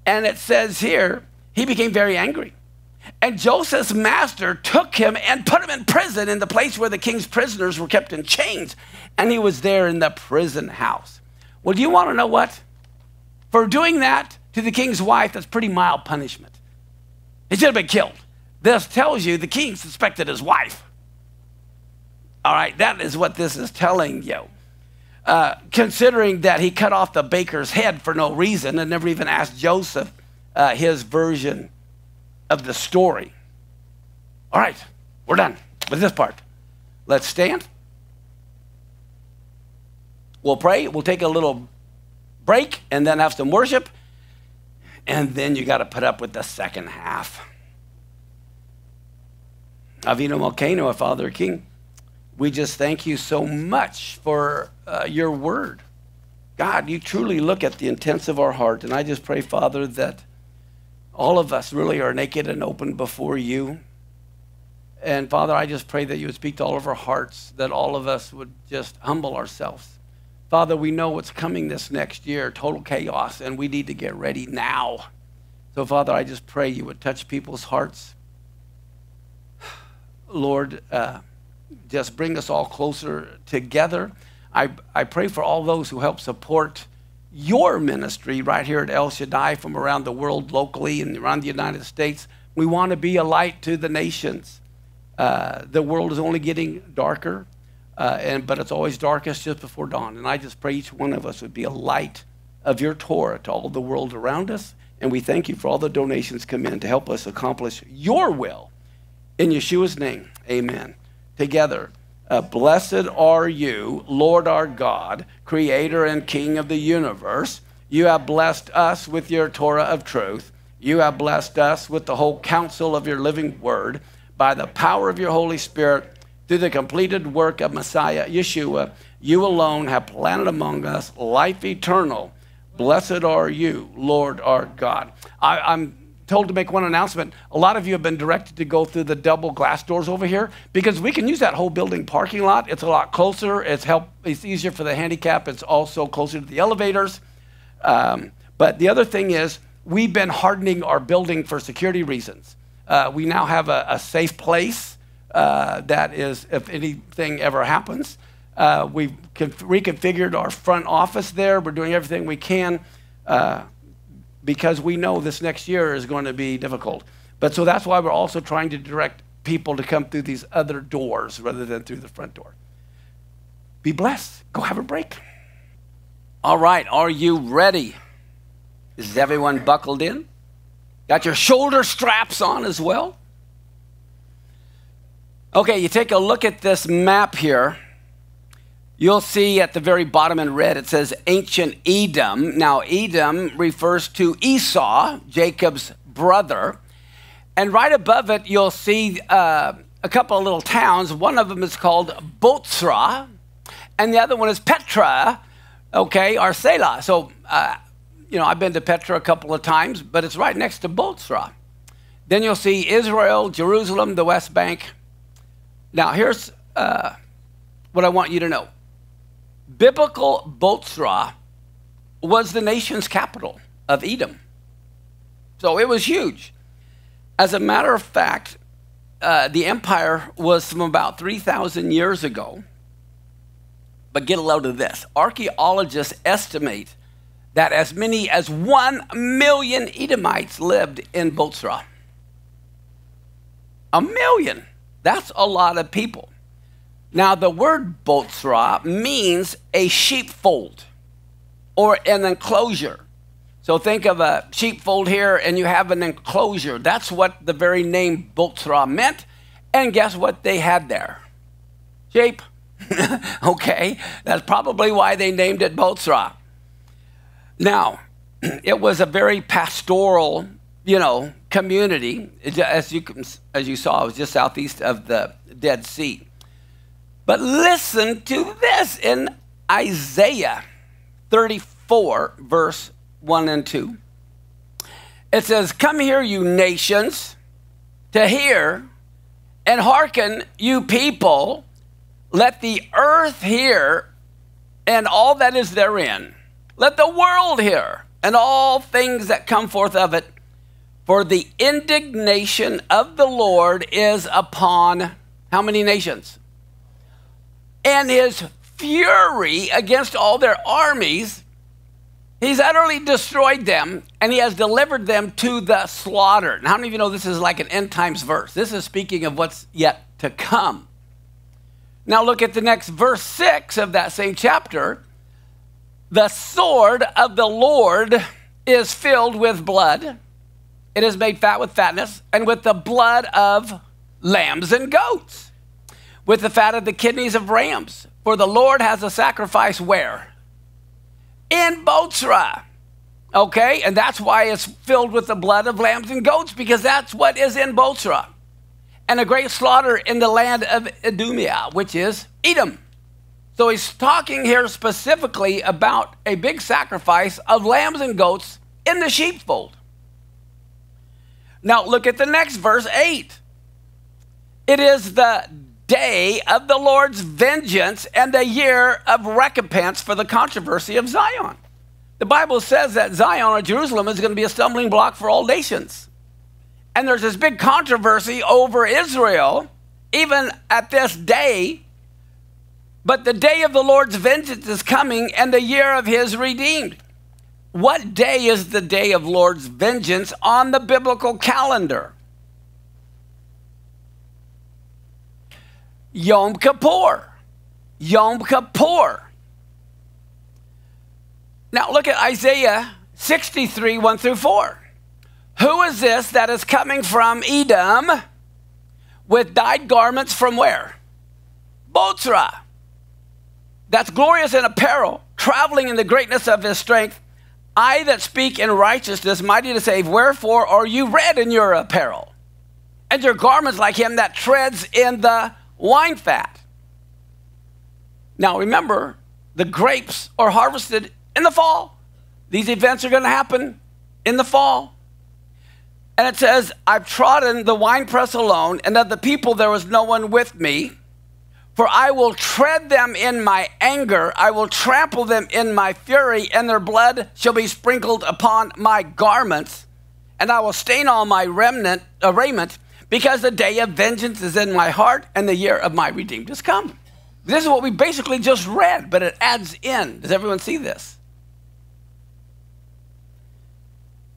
And it says here, he became very angry. And Joseph's master took him and put him in prison in the place where the king's prisoners were kept in chains. And he was there in the prison house. Well, do you want to know what? For doing that to the king's wife, that's pretty mild punishment. He should have been killed. This tells you the king suspected his wife. All right, that is what this is telling you. Uh, considering that he cut off the baker's head for no reason and never even asked Joseph uh, his version of the story. All right, we're done. with this part, let's stand. We'll pray. We'll take a little break and then have some worship. And then you got to put up with the second half. Avinu Malkeinu, a Father King, we just thank you so much for uh, your word. God, you truly look at the intents of our heart. And I just pray, Father, that all of us really are naked and open before you. And Father, I just pray that you would speak to all of our hearts, that all of us would just humble ourselves. Father, we know what's coming this next year total chaos, and we need to get ready now. So, Father, I just pray you would touch people's hearts. Lord, uh, just bring us all closer together. I, I pray for all those who help support your ministry right here at El Shaddai from around the world, locally and around the United States. We want to be a light to the nations. Uh, the world is only getting darker, uh, and, but it's always darkest just before dawn. And I just pray each one of us would be a light of your Torah to all the world around us. And we thank you for all the donations come in to help us accomplish your will. In Yeshua's name, amen. Together. Uh, Blessed are you, Lord our God, creator and king of the universe. You have blessed us with your Torah of truth. You have blessed us with the whole counsel of your living word by the power of your Holy Spirit through the completed work of Messiah Yeshua. You alone have planted among us life eternal. Blessed are you, Lord our God. I, am told to make one announcement. A lot of you have been directed to go through the double glass doors over here because we can use that whole building parking lot. It's a lot closer. It's help. It's easier for the handicap. It's also closer to the elevators. Um, but the other thing is, we've been hardening our building for security reasons. Uh, we now have a, a safe place uh, that is, if anything ever happens, uh, we've reconfigured our front office there. We're doing everything we can. Uh, because we know this next year is going to be difficult. But so that's why we're also trying to direct people to come through these other doors rather than through the front door. Be blessed. Go have a break. All right, are you ready? Is everyone buckled in? Got your shoulder straps on as well? Okay, you take a look at this map here. You'll see at the very bottom in red it says ancient Edom. Now, Edom refers to Esau, Jacob's brother. And right above it, you'll see uh, a couple of little towns. One of them is called Botzra, and the other one is Petra, okay, or Selah. So, uh, you know, I've been to Petra a couple of times, but it's right next to Botzra. Then you'll see Israel, Jerusalem, the West Bank. Now, here's uh, what I want you to know biblical Botzra was the nation's capital of Edom. So it was huge. As a matter of fact, uh, the empire was from about 3,000 years ago. But get a load of this archaeologists estimate that as many as 1 million Edomites lived in Botzra. A million. That's a lot of people. Now, the word botzra means a sheepfold or an enclosure. So think of a sheepfold here and you have an enclosure. That's what the very name botzra meant. And guess what they had there? Sheep. okay, that's probably why they named it botzra. Now, it was a very pastoral, you know, community. As you, as you saw, it was just southeast of the Dead Sea. But listen to this in Isaiah 34, verse 1 and 2. It says, Come here, you nations, to hear, and hearken, you people. Let the earth hear, and all that is therein. Let the world hear, and all things that come forth of it. For the indignation of the Lord is upon how many nations? And his fury against all their armies, he's utterly destroyed them and he has delivered them to the slaughter. Now, how many of you know this is like an end times verse? This is speaking of what's yet to come. Now, look at the next verse 6 of that same chapter. The sword of the Lord is filled with blood. It is made fat with fatness and with the blood of lambs and goats. With the fat of the kidneys of rams. For the Lord has a sacrifice where? In Botzrah. Okay, and that's why it's filled with the blood of lambs and goats, because that's what is in Botzrah. And a great slaughter in the land of Idumea, which is Edom. So he's talking here specifically about a big sacrifice of lambs and goats in the sheepfold. Now look at the next verse 8. It is the day of the Lord's vengeance and the year of recompense for the controversy of Zion. The Bible says that Zion or Jerusalem is going to be a stumbling block for all nations. And there's this big controversy over Israel, even at this day. But the day of the Lord's vengeance is coming and the year of his redeemed. What day is the day of Lord's vengeance on the biblical calendar? Yom Kippur. Yom Kippur. Now look at Isaiah 63, 1 through 4. Who is this that is coming from Edom with dyed garments from where? Botzrah. That's glorious in apparel, traveling in the greatness of his strength I that speak in righteousness, mighty to save, wherefore are you red in your apparel? And your garments like him that treads in the wine fat. Now remember, the grapes are harvested in the fall. These events are going to happen in the fall. And it says, I've trodden the winepress alone, and of the people there was no one with me. For I will tread them in my anger, I will trample them in my fury, and their blood shall be sprinkled upon my garments, and I will stain all my remnant uh, raiment, because the day of vengeance is in my heart, and the year of my redeemed is come. This is what we basically just read, but it adds in. Does everyone see this?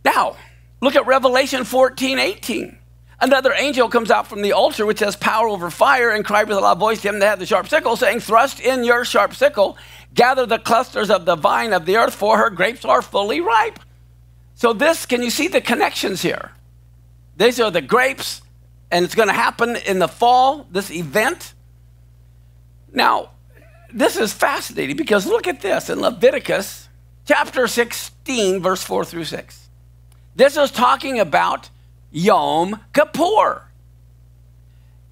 Now, look at Revelation 14 18. Another angel comes out from the altar, which has power over fire, and cried with a loud voice to him that had the sharp sickle, saying, Thrust in your sharp sickle, gather the clusters of the vine of the earth, for her grapes are fully ripe. So, this, can you see the connections here? These are the grapes, and it's going to happen in the fall, this event. Now, this is fascinating because look at this in Leviticus chapter 16, verse 4 through 6. This is talking about Yom Kippur.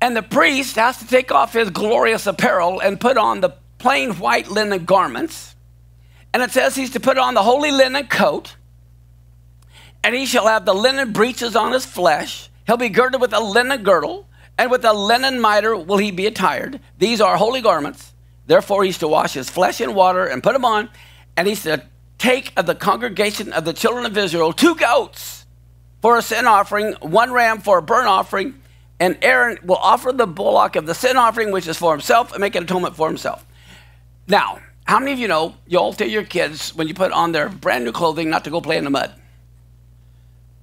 And the priest has to take off his glorious apparel and put on the plain white linen garments. And it says he's to put on the holy linen coat. And he shall have the linen breeches on his flesh. He'll be girded with a linen girdle, and with a linen mitre will he be attired. These are holy garments. Therefore, he's to wash his flesh in water and put them on. And he's to take of the congregation of the children of Israel two goats for a sin offering, one ram for a burnt offering, and Aaron will offer the bullock of the sin offering, which is for himself, and make an atonement for himself. Now, how many of you know you all tell your kids when you put on their brand new clothing not to go play in the mud?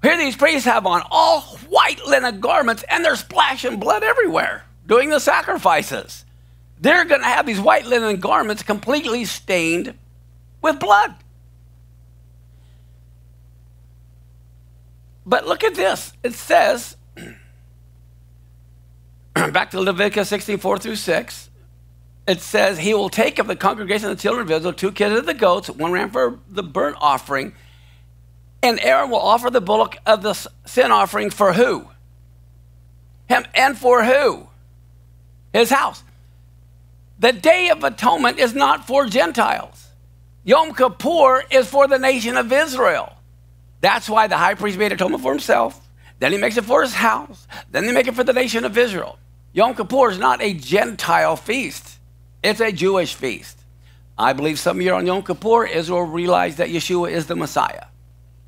Here these priests have on all white linen garments and they're splashing blood everywhere doing the sacrifices. They're going to have these white linen garments completely stained with blood. But look at this. It says, back to Leviticus 16, 4 through 6, it says, He will take of the congregation of the children of Israel two kids of the goats, one ram for the burnt offering, and Aaron will offer the bullock of the sin offering for who? Him. And for who? His house. The Day of Atonement is not for Gentiles. Yom Kippur is for the nation of Israel. That's why the high priest made atonement for himself. Then he makes it for his house. Then they make it for the nation of Israel. Yom Kippur is not a Gentile feast, it's a Jewish feast. I believe some year on Yom Kippur, Israel realized that Yeshua is the Messiah.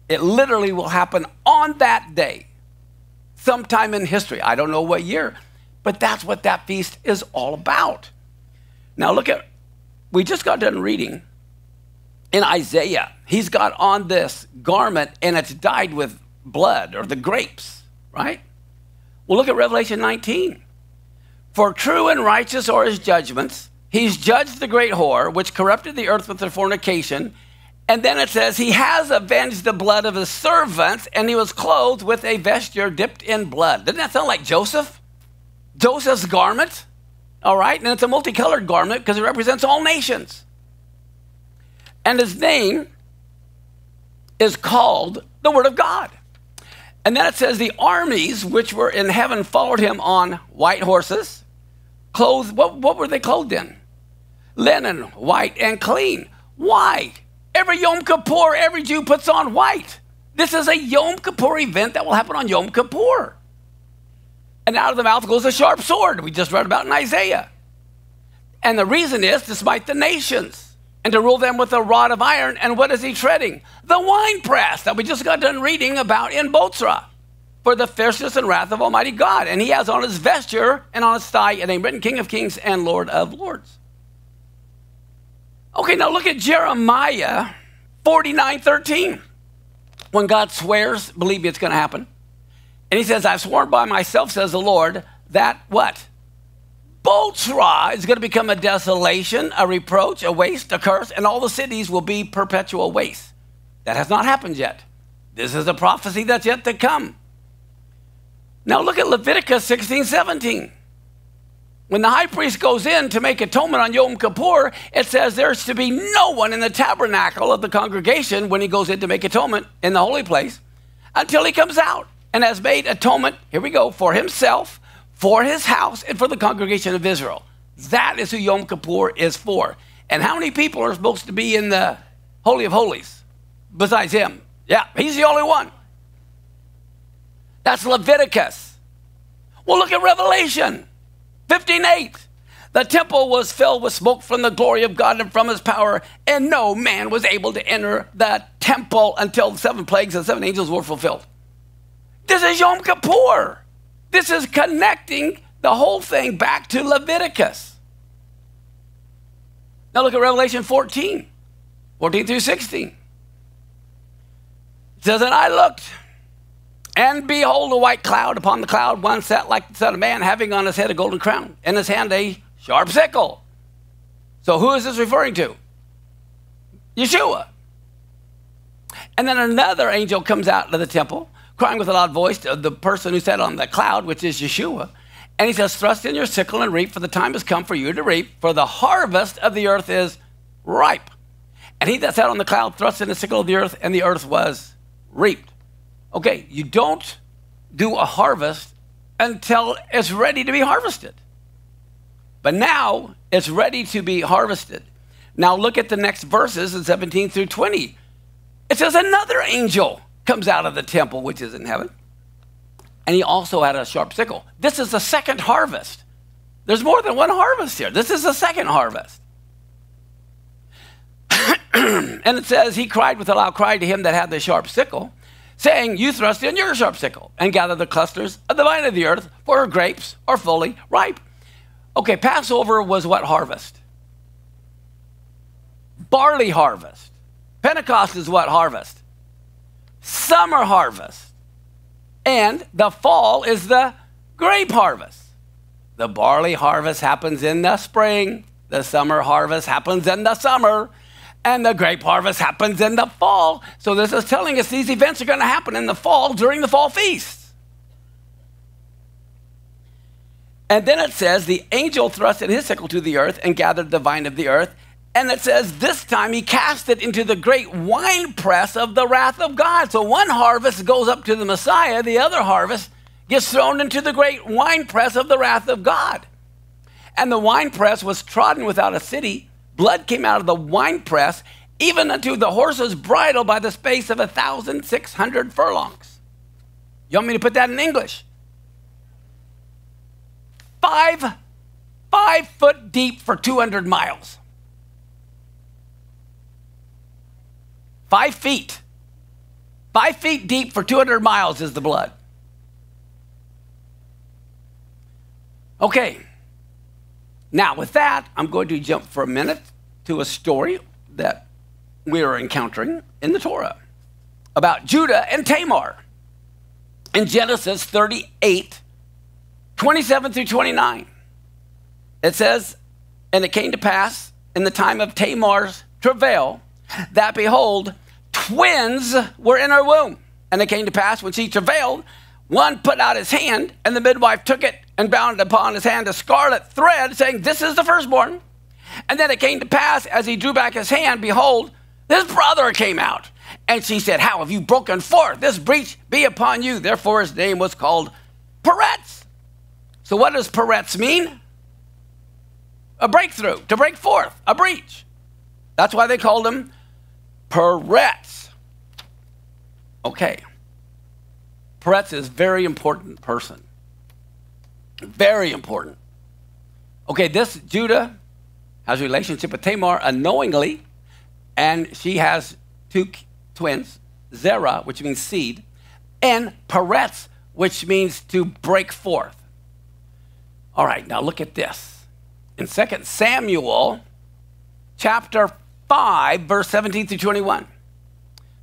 It literally will happen on that day, sometime in history. I don't know what year, but that's what that feast is all about. Now, look at, we just got done reading in Isaiah, he's got on this garment and it's dyed with blood or the grapes, right? Well, look at Revelation 19. For true and righteous are his judgments. He's judged the great whore, which corrupted the earth with her fornication. And then it says, He has avenged the blood of his servants, and he was clothed with a vesture dipped in blood. Doesn't that sound like Joseph? Joseph's garment? all right? And it's a multicolored garment because it represents all nations. And his name is called the Word of God. And then it says, The armies which were in heaven followed him on white horses, clothed, what, what were they clothed in? Linen, white and clean. Why? Every Yom Kippur, every Jew puts on white. This is a Yom Kippur event that will happen on Yom Kippur. And out of the mouth goes a sharp sword, we just read about in Isaiah. And the reason is to smite the nations and to rule them with a rod of iron. And what is he treading? The winepress that we just got done reading about in Botzra for the fierceness and wrath of Almighty God. And he has on his vesture and on his thigh a name written King of Kings and Lord of Lords. Okay, now look at Jeremiah 49 13. When God swears, believe me, it's going to happen. And he says, I've sworn by myself, says the Lord, that what? Botzra is going to become a desolation, a reproach, a waste, a curse, and all the cities will be perpetual waste. That has not happened yet. This is a prophecy that's yet to come. Now look at Leviticus 16 17. When the high priest goes in to make atonement on Yom Kippur, it says there's to be no one in the tabernacle of the congregation when he goes in to make atonement in the holy place until he comes out and has made atonement, here we go, for himself, for his house, and for the congregation of Israel. That is who Yom Kippur is for. And how many people are supposed to be in the Holy of Holies besides him? Yeah, he's the only one. That's Leviticus. Well, look at Revelation. 15:8. The temple was filled with smoke from the glory of God and from his power, and no man was able to enter the temple until the seven plagues and seven angels were fulfilled. This is Yom Kippur. This is connecting the whole thing back to Leviticus. Now look at Revelation 14, 14 through 16. It says, And I looked, and behold, a white cloud. Upon the cloud, one sat like the Son of Man, having on his head a golden crown, in his hand a sharp sickle. So, who is this referring to? Yeshua. And then another angel comes out of the temple, crying with a loud voice to the person who sat on the cloud, which is Yeshua. And he says, Thrust in your sickle and reap, for the time has come for you to reap, for the harvest of the earth is ripe. And he that sat on the cloud thrust in the sickle of the earth, and the earth was reaped. Okay, you don't do a harvest until it's ready to be harvested. But now it's ready to be harvested. Now look at the next verses in 17 through 20. It says, Another angel comes out of the temple, which is in heaven, and he also had a sharp sickle. This is the second harvest. There's more than one harvest here. This is the second harvest. and it says, He cried with a loud cry to him that had the sharp sickle saying, You thrust in your sharp sickle and gather the clusters of the vine of the earth, for her grapes are fully ripe. Okay, Passover was what harvest? Barley harvest. Pentecost is what harvest? Summer harvest. And the fall is the grape harvest. The barley harvest happens in the spring, the summer harvest happens in the summer, and the grape harvest happens in the fall. So this is telling us these events are going to happen in the fall during the fall feast. And then it says, the angel thrusted his sickle to the earth and gathered the vine of the earth. And it says, this time he cast it into the great winepress of the wrath of God. So one harvest goes up to the Messiah, the other harvest gets thrown into the great winepress of the wrath of God. And the winepress was trodden without a city blood came out of the winepress, even unto the horse's bridle by the space of a thousand six hundred furlongs. You want me to put that in English? Five, five foot deep for 200 miles. Five feet. Five feet deep for 200 miles is the blood. Okay. Now, with that, I'm going to jump for a minute to a story that we are encountering in the Torah about Judah and Tamar in Genesis 38 27 through 29. It says, And it came to pass in the time of Tamar's travail that behold, twins were in her womb. And it came to pass when she travailed, one put out his hand, and the midwife took it and bound upon his hand a scarlet thread, saying, This is the firstborn. And then it came to pass, as he drew back his hand, behold, this brother came out. And she said, How have you broken forth? This breach be upon you. Therefore, his name was called Peretz. So, what does Peretz mean? A breakthrough, to break forth, a breach. That's why they called him Peretz. Okay. Peretz is very important person. Very important. Okay, this Judah has a relationship with Tamar unknowingly, and she has two twins, Zerah, which means seed, and Peretz, which means to break forth. All right, now look at this. In 2 Samuel chapter 5, verse 17 through 21,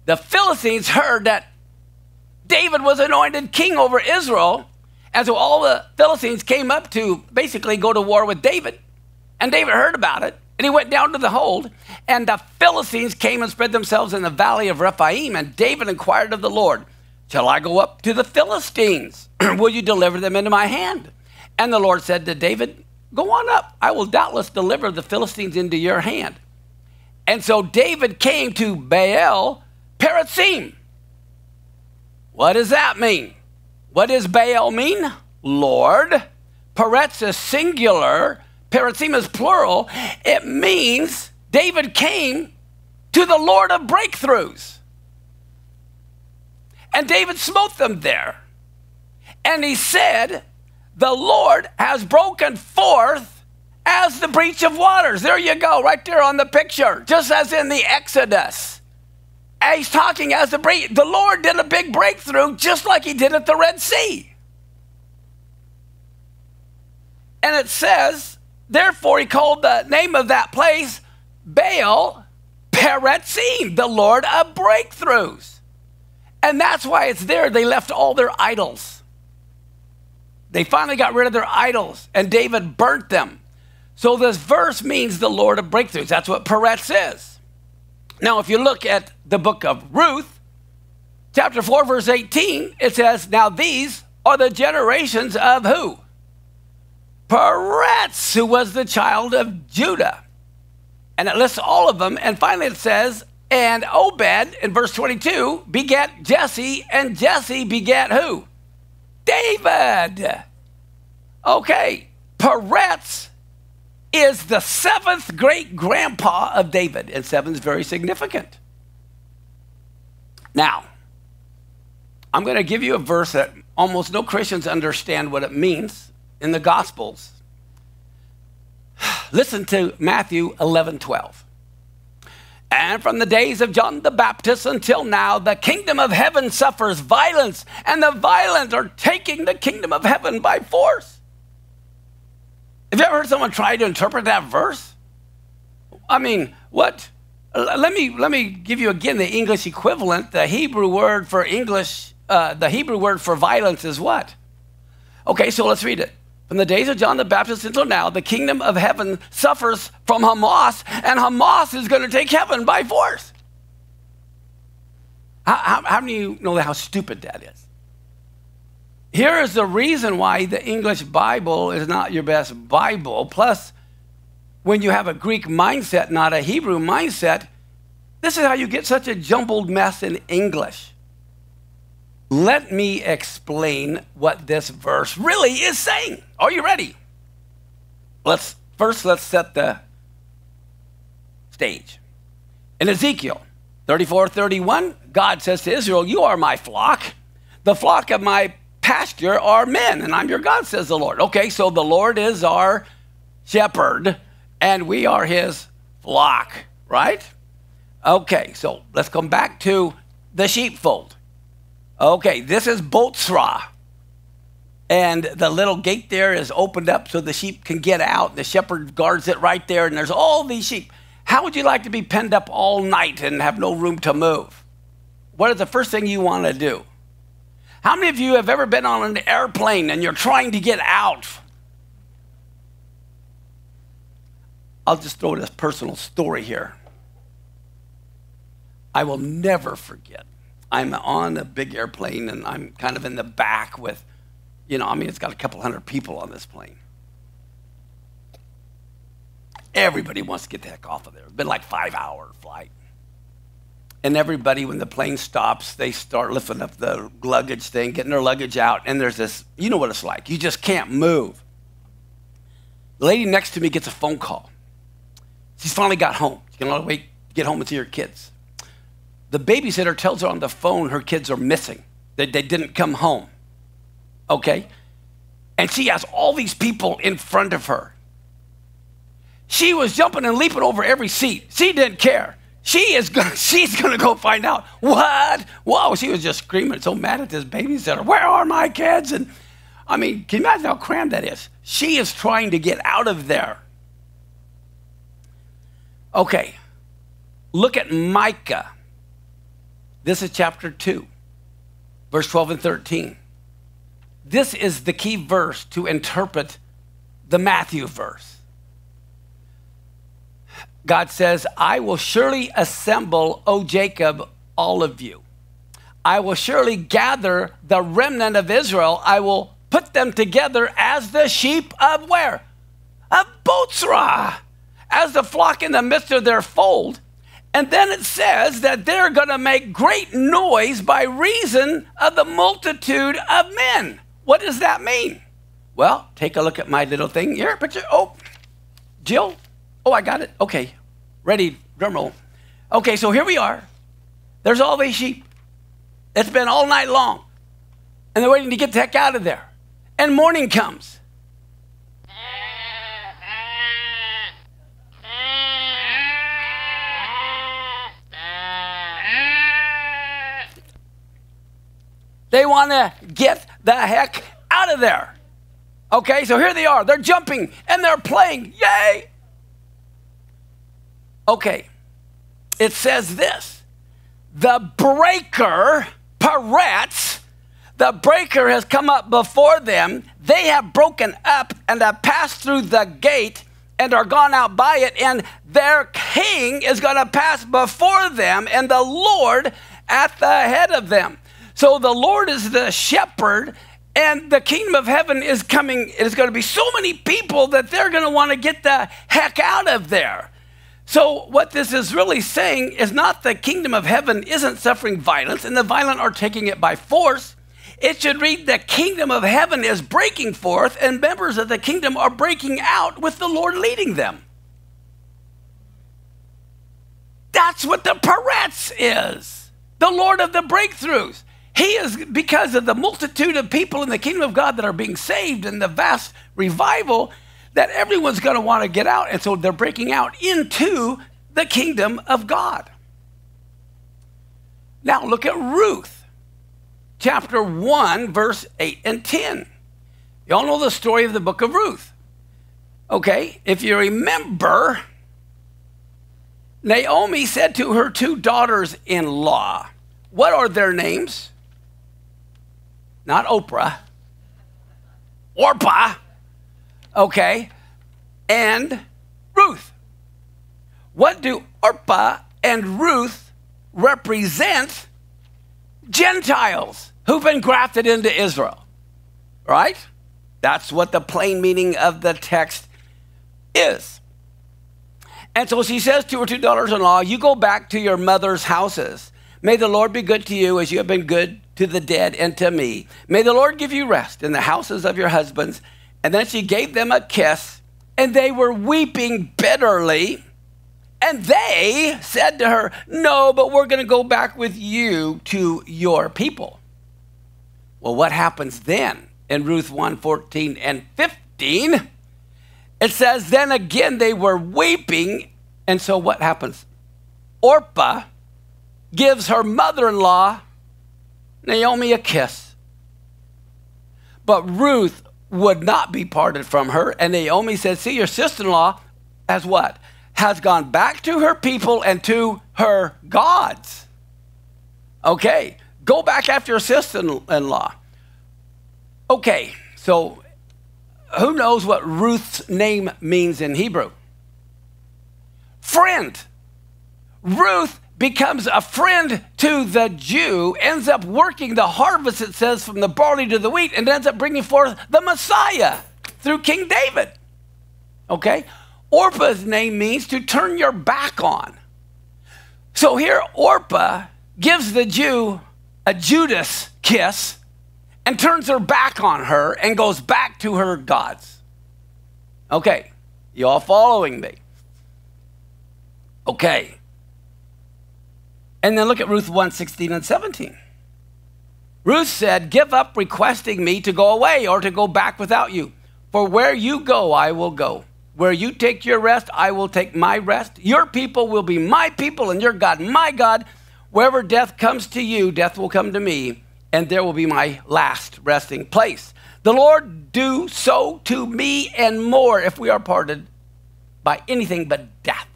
the Philistines heard that David was anointed king over Israel. And so all the Philistines came up to basically go to war with David. And David heard about it. And he went down to the hold. And the Philistines came and spread themselves in the valley of Rephaim. And David inquired of the Lord, Shall I go up to the Philistines? will you deliver them into my hand? And the Lord said to David, Go on up. I will doubtless deliver the Philistines into your hand. And so David came to Baal Perazim what does that mean? What does Baal mean? Lord. Peretz is singular. Peretzim is plural. It means David came to the Lord of breakthroughs. And David smote them there. And he said, The Lord has broken forth as the breach of waters. There you go, right there on the picture, just as in the Exodus he's talking as the break. The Lord did a big breakthrough just like he did at the Red Sea. And it says, therefore, he called the name of that place Baal Peretzim, the Lord of breakthroughs. And that's why it's there. They left all their idols. They finally got rid of their idols, and David burnt them. So this verse means the Lord of breakthroughs. That's what Peretz is. Now, if you look at the book of Ruth, chapter 4, verse 18, it says, Now these are the generations of who? Peretz, who was the child of Judah. And it lists all of them. And finally it says, and Obed, in verse 22, begat Jesse, and Jesse begat who? David. Okay, Peretz is the seventh great grandpa of David, and seven is very significant. Now, I'm going to give you a verse that almost no Christians understand what it means in the Gospels. Listen to Matthew 11 12. And from the days of John the Baptist until now, the kingdom of heaven suffers violence, and the violent are taking the kingdom of heaven by force. Have you ever heard someone try to interpret that verse? I mean, what? Let me, let me give you again the English equivalent. The Hebrew word for English, uh, the Hebrew word for violence is what? Okay, so let's read it. From the days of John the Baptist until now, the kingdom of heaven suffers from Hamas, and Hamas is going to take heaven by force. How, how, how you know how stupid that is? Here is the reason why the English Bible is not your best Bible. Plus, when you have a Greek mindset, not a Hebrew mindset, this is how you get such a jumbled mess in English. Let me explain what this verse really is saying. Are you ready? Let's first let's set the stage. In Ezekiel 34 31, God says to Israel, You are my flock, the flock of my pasture are men, and I'm your God, says the Lord. Okay, so the Lord is our shepherd, and we are his flock, right? Okay, so let's come back to the sheepfold. Okay, this is Botzra. And the little gate there is opened up so the sheep can get out. The shepherd guards it right there, and there's all these sheep. How would you like to be penned up all night and have no room to move? What is the first thing you want to do? How many of you have ever been on an airplane and you're trying to get out? I'll just throw this personal story here. I will never forget. I'm on a big airplane and I'm kind of in the back with, You know, I mean, it's got a couple hundred people on this plane. Everybody wants to get the heck off of there. It's been like five hour flight. And everybody, when the plane stops, they start lifting up the luggage thing, getting their luggage out, and there's this, you know what it's like. You just can't move. The lady next to me gets a phone call. She's finally got home. She's gonna wait to get home and see her kids. The babysitter tells her on the phone her kids are missing, that they didn't come home. Okay? And she has all these people in front of her. She was jumping and leaping over every seat. She didn't care. She is gonna, she's gonna go find out what. Whoa! She was just screaming, so mad at this babysitter. Where are my kids? And I mean, can you imagine how crammed that is? She is trying to get out of there. Okay, look at Micah. This is chapter 2, verse 12 and 13. This is the key verse to interpret the Matthew verse. God says, I will surely assemble, O Jacob, all of you. I will surely gather the remnant of Israel. I will put them together as the sheep of where? Of Botzrah, as the flock in the midst of their fold. And then it says that they're going to make great noise by reason of the multitude of men. What does that mean? Well, take a look at my little thing here. Picture. Oh, Jill, Oh, I got it. Okay. Ready, drum roll. Okay, so here we are. There's all these sheep. It's been all night long. And they're waiting to get the heck out of there. And morning comes. They want to get the heck out of there. Okay, so here they are. They're jumping and they're playing. Yay! Okay, it says this the breaker, Peretz, the breaker has come up before them. They have broken up and have passed through the gate and are gone out by it, and their king is going to pass before them, and the Lord at the head of them. So the Lord is the shepherd, and the kingdom of heaven is coming. It is going to be so many people that they're going to want to get the heck out of there. So, what this is really saying is not the kingdom of heaven isn't suffering violence and the violent are taking it by force. It should read the kingdom of heaven is breaking forth and members of the kingdom are breaking out with the Lord leading them. That's what the Peretz is the Lord of the breakthroughs. He is because of the multitude of people in the kingdom of God that are being saved and the vast revival that everyone's going to want to get out. And so they're breaking out into the kingdom of God. Now look at Ruth, chapter 1, verse 8 and 10. Y'all know the story of the book of Ruth. Okay, if you remember, Naomi said to her two daughters in law, What are their names? Not Oprah, Orpah, okay, and Ruth. What do Orpah and Ruth represent? Gentiles who've been grafted into Israel, right? That's what the plain meaning of the text is. And so she says to her two daughters in law, You go back to your mother's houses. May the Lord be good to you as you have been good to the dead and to me. May the Lord give you rest in the houses of your husbands and then she gave them a kiss, and they were weeping bitterly. And they said to her, No, but we're going to go back with you to your people. Well, what happens then in Ruth 1 14 and 15? It says, Then again they were weeping. And so what happens? Orpah gives her mother in law, Naomi, a kiss. But Ruth would not be parted from her. And Naomi said, See, your sister in law has what? Has gone back to her people and to her gods. Okay, go back after your sister in law. Okay, so who knows what Ruth's name means in Hebrew? Friend. Ruth becomes a friend to the Jew, ends up working the harvest, it says, from the barley to the wheat, and ends up bringing forth the Messiah through King David. Okay? Orpah's name means to turn your back on. So here, Orpah gives the Jew a Judas kiss and turns her back on her and goes back to her gods. Okay, you all following me? Okay. And then look at Ruth 1 16 and 17. Ruth said, Give up requesting me to go away or to go back without you. For where you go, I will go. Where you take your rest, I will take my rest. Your people will be my people, and your God, my God. Wherever death comes to you, death will come to me, and there will be my last resting place. The Lord do so to me and more if we are parted by anything but death.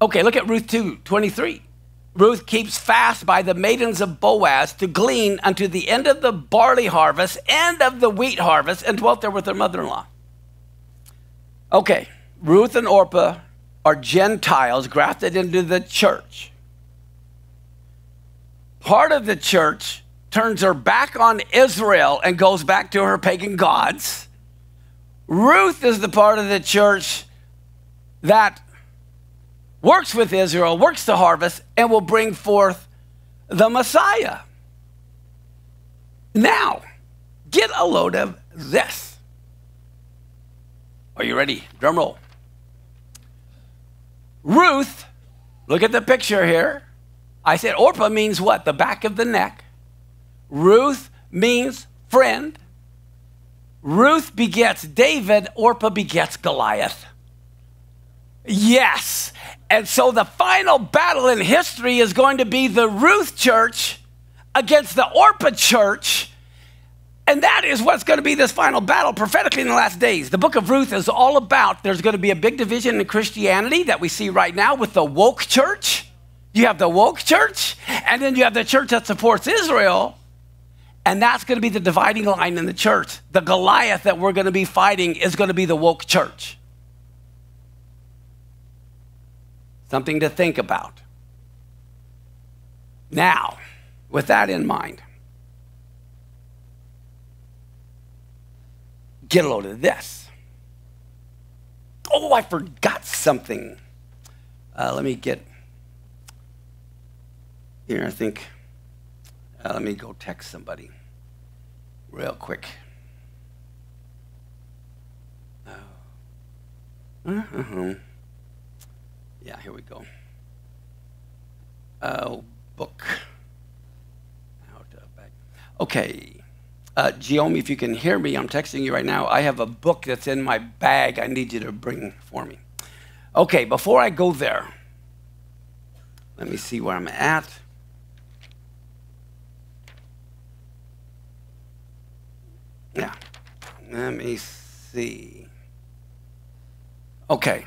Okay, look at Ruth 2 23. Ruth keeps fast by the maidens of Boaz to glean unto the end of the barley harvest, and of the wheat harvest, and dwelt there with her mother in law. Okay, Ruth and Orpah are Gentiles grafted into the church. Part of the church turns her back on Israel and goes back to her pagan gods. Ruth is the part of the church that works with Israel, works the harvest, and will bring forth the Messiah. Now, get a load of this. Are you ready? Drum roll. Ruth, look at the picture here. I said Orpah means what? The back of the neck. Ruth means friend. Ruth begets David, Orpah begets Goliath. Yes. And so the final battle in history is going to be the Ruth church against the Orpah church. And that is what's going to be this final battle prophetically in the last days. The book of Ruth is all about there's going to be a big division in Christianity that we see right now with the woke church. You have the woke church, and then you have the church that supports Israel. And that's going to be the dividing line in the church. The Goliath that we're going to be fighting is going to be the woke church. Something to think about. Now, with that in mind, get a load of this. Oh, I forgot something. Uh, let me get here, I think. Uh, let me go text somebody real quick. Uh, uh-huh. Yeah, here we go. Oh, book. Out of back. Okay. Uh, Geomi, if you can hear me, I'm texting you right now. I have a book that's in my bag I need you to bring for me. Okay, before I go there, let me see where I'm at. Yeah. Let me see. Okay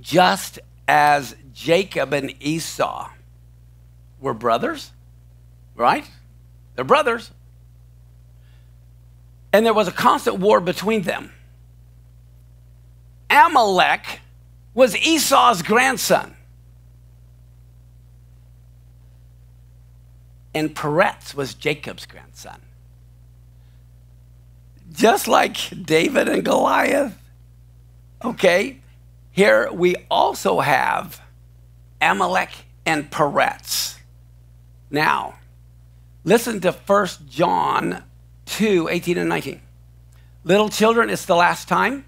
just as Jacob and Esau were brothers, right? They're brothers. And there was a constant war between them. Amalek was Esau's grandson. And Peretz was Jacob's grandson. Just like David and Goliath. Okay? Here we also have Amalek and Peretz. Now, listen to 1 John 2 18 and 19. Little children, it's the last time.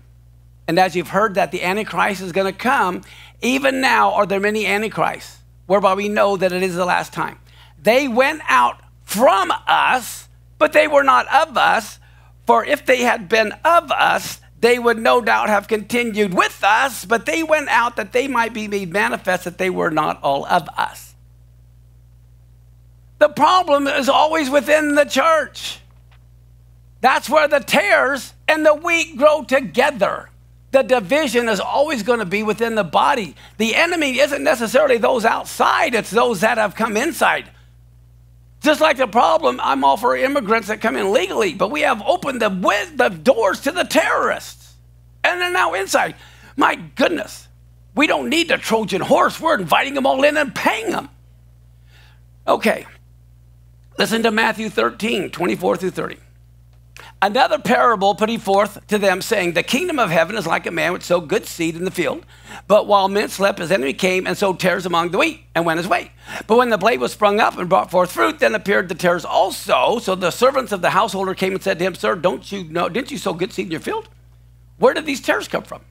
And as you've heard that the Antichrist is going to come, even now are there many Antichrists, whereby we know that it is the last time. They went out from us, but they were not of us. For if they had been of us, they would no doubt have continued with us, but they went out that they might be made manifest that they were not all of us. The problem is always within the church. That's where the tares and the wheat grow together. The division is always going to be within the body. The enemy isn't necessarily those outside, it's those that have come inside. Just like the problem, I'm all for immigrants that come in legally, but we have opened the, the doors to the terrorists. And they're now inside. My goodness. We don't need the Trojan horse. We're inviting them all in and paying them. Okay. Listen to Matthew 13, 24 through 30. Another parable put he forth to them, saying, The kingdom of heaven is like a man which sowed good seed in the field. But while men slept, his enemy came and sowed tares among the wheat and went his way. But when the blade was sprung up and brought forth fruit, then appeared the tares also. So the servants of the householder came and said to him, Sir, don't you know, didn't you sow good seed in your field? Where did these tares come from?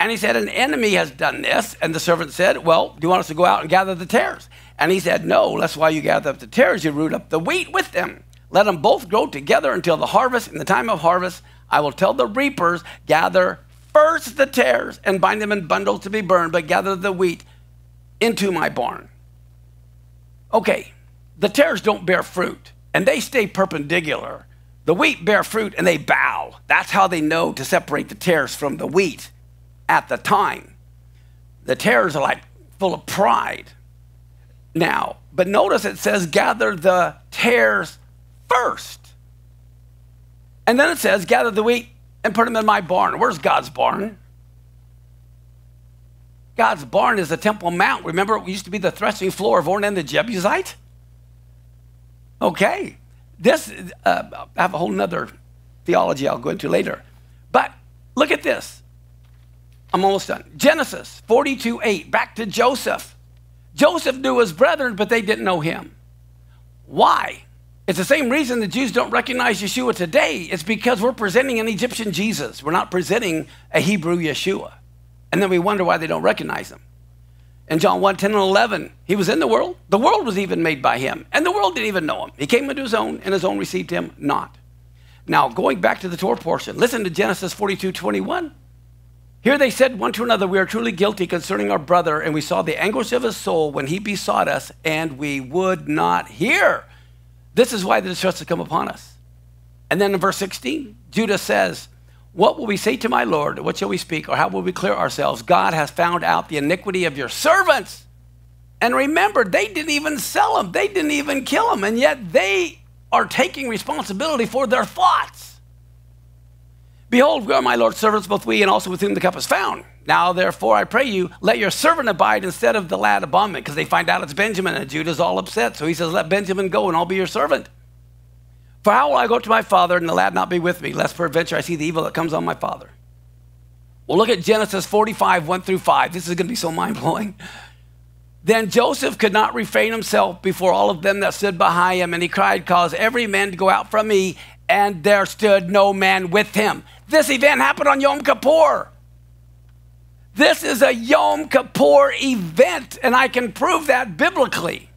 And he said, An enemy has done this. And the servant said, Well, do you want us to go out and gather the tares? And he said, No, that's why you gather up the tares, you root up the wheat with them. Let them both grow together until the harvest. In the time of harvest, I will tell the reapers, gather first the tares and bind them in bundles to be burned, but gather the wheat into my barn. Okay, the tares don't bear fruit, and they stay perpendicular. The wheat bear fruit and they bow. That's how they know to separate the tares from the wheat at the time. The tares are like full of pride. Now, but notice it says, gather the tares first. And then it says, gather the wheat and put them in my barn. Where's God's barn? God's barn is the Temple Mount. Remember, it used to be the threshing floor of Ornan the Jebusite? Okay. This, uh, I have a whole nother theology I'll go into later. But look at this. I'm almost done. Genesis 42 8, back to Joseph. Joseph knew his brethren, but they didn't know him. Why? It's the same reason the Jews don't recognize Yeshua today. It's because we're presenting an Egyptian Jesus. We're not presenting a Hebrew Yeshua. And then we wonder why they don't recognize him. In John 1 10 and 11, he was in the world. The world was even made by him. And the world didn't even know him. He came into his own, and his own received him not. Now, going back to the Torah portion, listen to Genesis 42 21. Here they said one to another, We are truly guilty concerning our brother, and we saw the anguish of his soul when he besought us, and we would not hear. This is why the distress has come upon us. And then in verse 16, Judah says, What will we say to my Lord? What shall we speak? Or how will we clear ourselves? God has found out the iniquity of your servants. And remember, they didn't even sell him, they didn't even kill him, and yet they are taking responsibility for their thoughts. Behold, we are my Lord's servants, both we and also with whom the cup is found. Now, therefore, I pray you, let your servant abide instead of the lad abominate, because they find out it's Benjamin, and Judah's all upset. So he says, Let Benjamin go, and I'll be your servant. For how will I go to my father, and the lad not be with me, lest peradventure I see the evil that comes on my father? Well, look at Genesis 45, 1 through 5. This is going to be so mind blowing. Then Joseph could not refrain himself before all of them that stood behind him, and he cried, Cause every man to go out from me, and there stood no man with him. This event happened on Yom Kippur. This is a Yom Kippur event, and I can prove that biblically.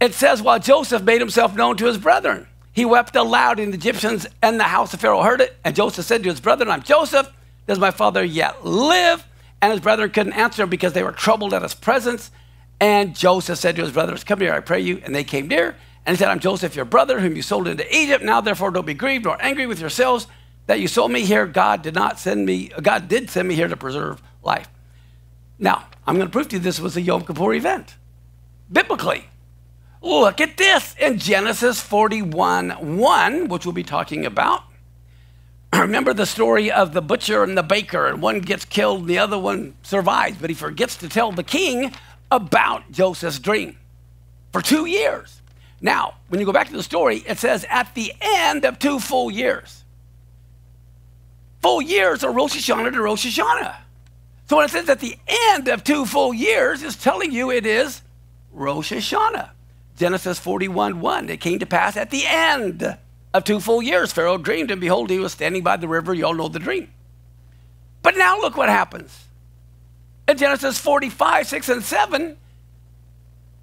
It says, while Joseph made himself known to his brethren, he wept aloud, and the Egyptians and the house of Pharaoh heard it. And Joseph said to his brethren, I'm Joseph. Does my father yet live? And his brethren couldn't answer him because they were troubled at his presence. And Joseph said to his brothers, Come here, I pray you. And they came near. And he said, I'm Joseph, your brother, whom you sold into Egypt. Now, therefore, don't be grieved nor angry with yourselves that you sold me here, God did not send me, God did send me here to preserve life. Now, I'm going to prove to you this was a Yom Kippur event, biblically. Look at this in Genesis 41 1, which we'll be talking about. Remember the story of the butcher and the baker, and one gets killed and the other one survives, but he forgets to tell the king about Joseph's dream for two years. Now, when you go back to the story, it says at the end of two full years full years are Rosh Hashanah to Rosh Hashanah. So when it says at the end of two full years, it's telling you it is Rosh Hashanah. Genesis 41 1. It came to pass at the end of two full years. Pharaoh dreamed, and behold, he was standing by the river. You all know the dream. But now look what happens. In Genesis 45, 6, and 7,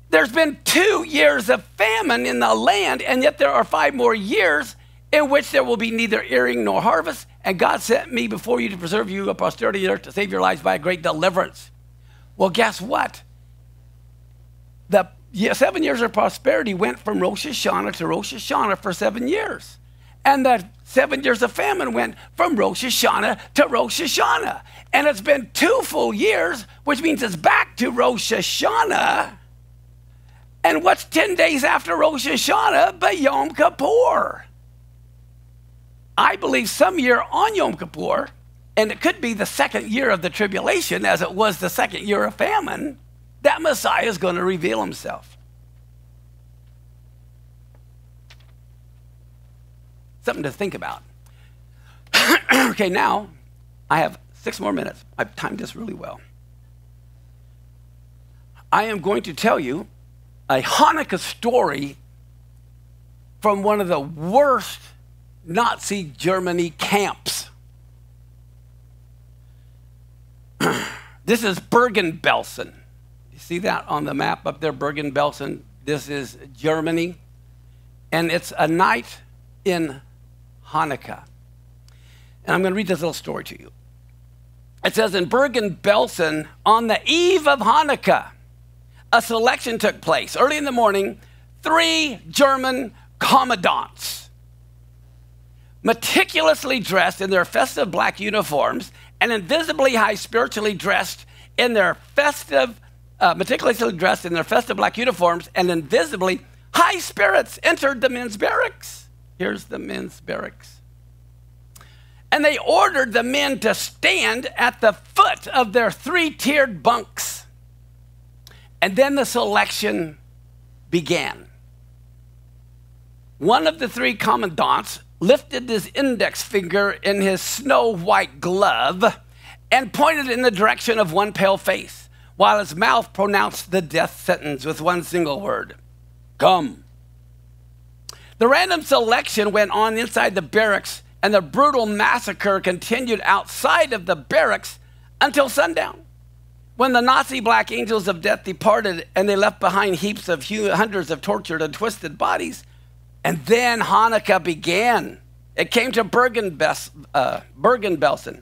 there's been two years of famine in the land, and yet there are five more years in which there will be neither earing nor harvest. And God sent me before you to preserve you a posterity to save your lives by a great deliverance. Well, guess what? The seven years of prosperity went from Rosh Hashanah to Rosh Hashanah for seven years. And the seven years of famine went from Rosh Hashanah to Rosh Hashanah. And it's been two full years, which means it's back to Rosh Hashanah. And what's 10 days after Rosh Hashanah but Yom Kippur? I believe some year on Yom Kippur, and it could be the second year of the tribulation as it was the second year of famine, that Messiah is going to reveal himself. Something to think about. okay, now I have six more minutes. I've timed this really well. I am going to tell you a Hanukkah story from one of the worst Nazi Germany camps. this is Bergen-Belsen. You see that on the map up there, Bergen-Belsen? This is Germany. And it's a night in Hanukkah. And I'm going to read this little story to you. It says in Bergen-Belsen, on the eve of Hanukkah, a selection took place. Early in the morning, three German commandants, meticulously dressed in their festive black uniforms and invisibly high spiritually dressed in their festive, uh, meticulously dressed in their festive black uniforms and invisibly high spirits entered the men's barracks. Here's the men's barracks. And they ordered the men to stand at the foot of their three tiered bunks. And then the selection began. One of the three commandants lifted his index finger in his snow white glove and pointed in the direction of one pale face, while his mouth pronounced the death sentence with one single word Come. The random selection went on inside the barracks and the brutal massacre continued outside of the barracks until sundown. When the Nazi black angels of death departed and they left behind heaps of hundreds of tortured and twisted bodies, and then Hanukkah began. It came to uh, Bergen-Belsen.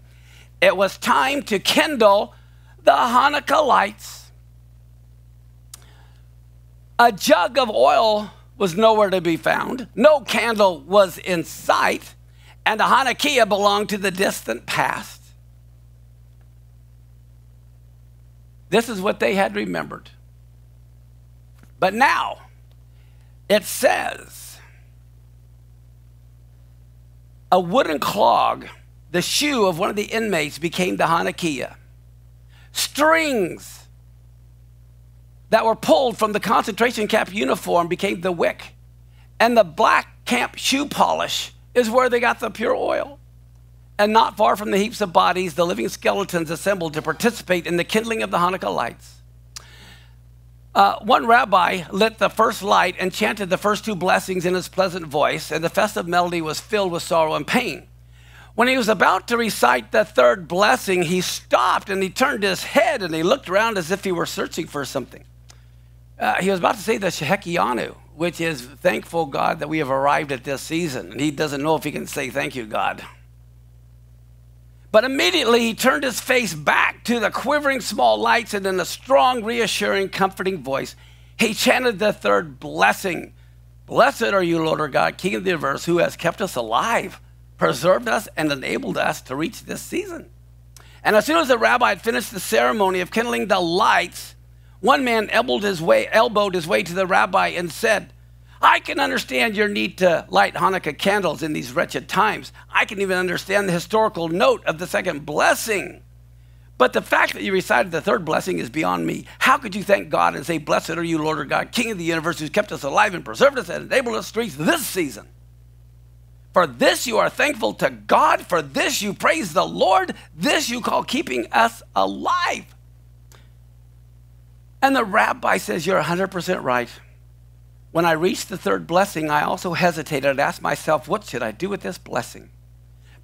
It was time to kindle the Hanukkah lights. A jug of oil was nowhere to be found. No candle was in sight and the Hanukkah belonged to the distant past. This is what they had remembered. But now, it says, a wooden clog, the shoe of one of the inmates, became the Hanukkah. Strings that were pulled from the concentration camp uniform became the wick. And the black camp shoe polish is where they got the pure oil. And not far from the heaps of bodies, the living skeletons assembled to participate in the kindling of the Hanukkah lights. Uh, one rabbi lit the first light and chanted the first two blessings in his pleasant voice, and the festive melody was filled with sorrow and pain. When he was about to recite the third blessing, he stopped and he turned his head and he looked around as if he were searching for something. Uh, he was about to say the Shehecheyanu, which is thankful, God, that we have arrived at this season. And he doesn't know if he can say, Thank you, God. But immediately he turned his face back to the quivering small lights, and in a strong, reassuring, comforting voice, he chanted the third blessing Blessed are you, Lord our God, King of the universe, who has kept us alive, preserved us, and enabled us to reach this season. And as soon as the rabbi had finished the ceremony of kindling the lights, one man elbowed his way, elbowed his way to the rabbi and said, I can understand your need to light Hanukkah candles in these wretched times. I can even understand the historical note of the second blessing. But the fact that you recited the third blessing is beyond me. How could you thank God and say, Blessed are you, Lord our God, King of the universe, who's kept us alive and preserved us and enabled us to reach this season? For this you are thankful to God. For this you praise the Lord. This you call keeping us alive. And the rabbi says, You're 100% right. When I reached the third blessing, I also hesitated and asked myself, What should I do with this blessing?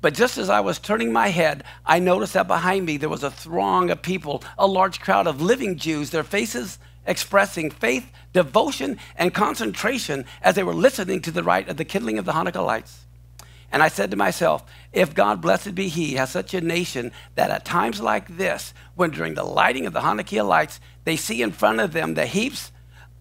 But just as I was turning my head, I noticed that behind me there was a throng of people, a large crowd of living Jews, their faces expressing faith, devotion, and concentration as they were listening to the rite of the kindling of the Hanukkah lights. And I said to myself, if God, blessed be He, has such a nation that at times like this, when during the lighting of the Hanukkah lights, they see in front of them the heaps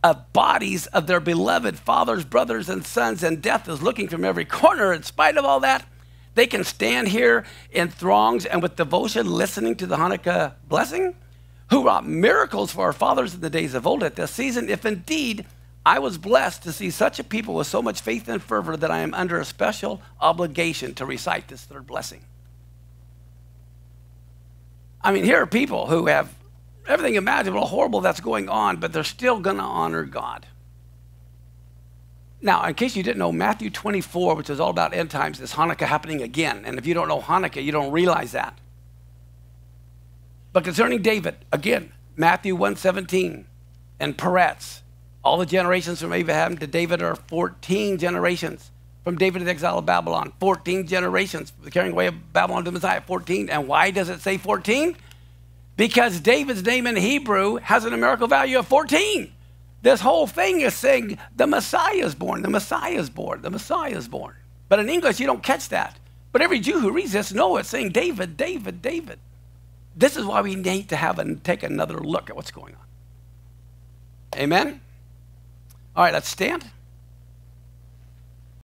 of bodies of their beloved fathers, brothers, and sons, and death is looking from every corner, in spite of all that, they can stand here in throngs and with devotion listening to the Hanukkah blessing, who wrought miracles for our fathers in the days of old at this season, if indeed I was blessed to see such a people with so much faith and fervor that I am under a special obligation to recite this third blessing. I mean, here are people who have everything imaginable, horrible that's going on, but they're still going to honor God. Now, in case you didn't know, Matthew 24, which is all about end times, is Hanukkah happening again. And if you don't know Hanukkah, you don't realize that. But concerning David, again, Matthew 117 and Peretz, all the generations from Abraham to David are 14 generations. From David to the exile of Babylon, 14 generations. The carrying away of Babylon to Messiah, 14. And why does it say 14? Because David's name in Hebrew has a numerical value of 14. This whole thing is saying the Messiah is born, the Messiah is born, the Messiah is born. But in English, you don't catch that. But every Jew who reads this knows it's saying David, David, David. This is why we need to have and take another look at what's going on. Amen? All right, let's stand.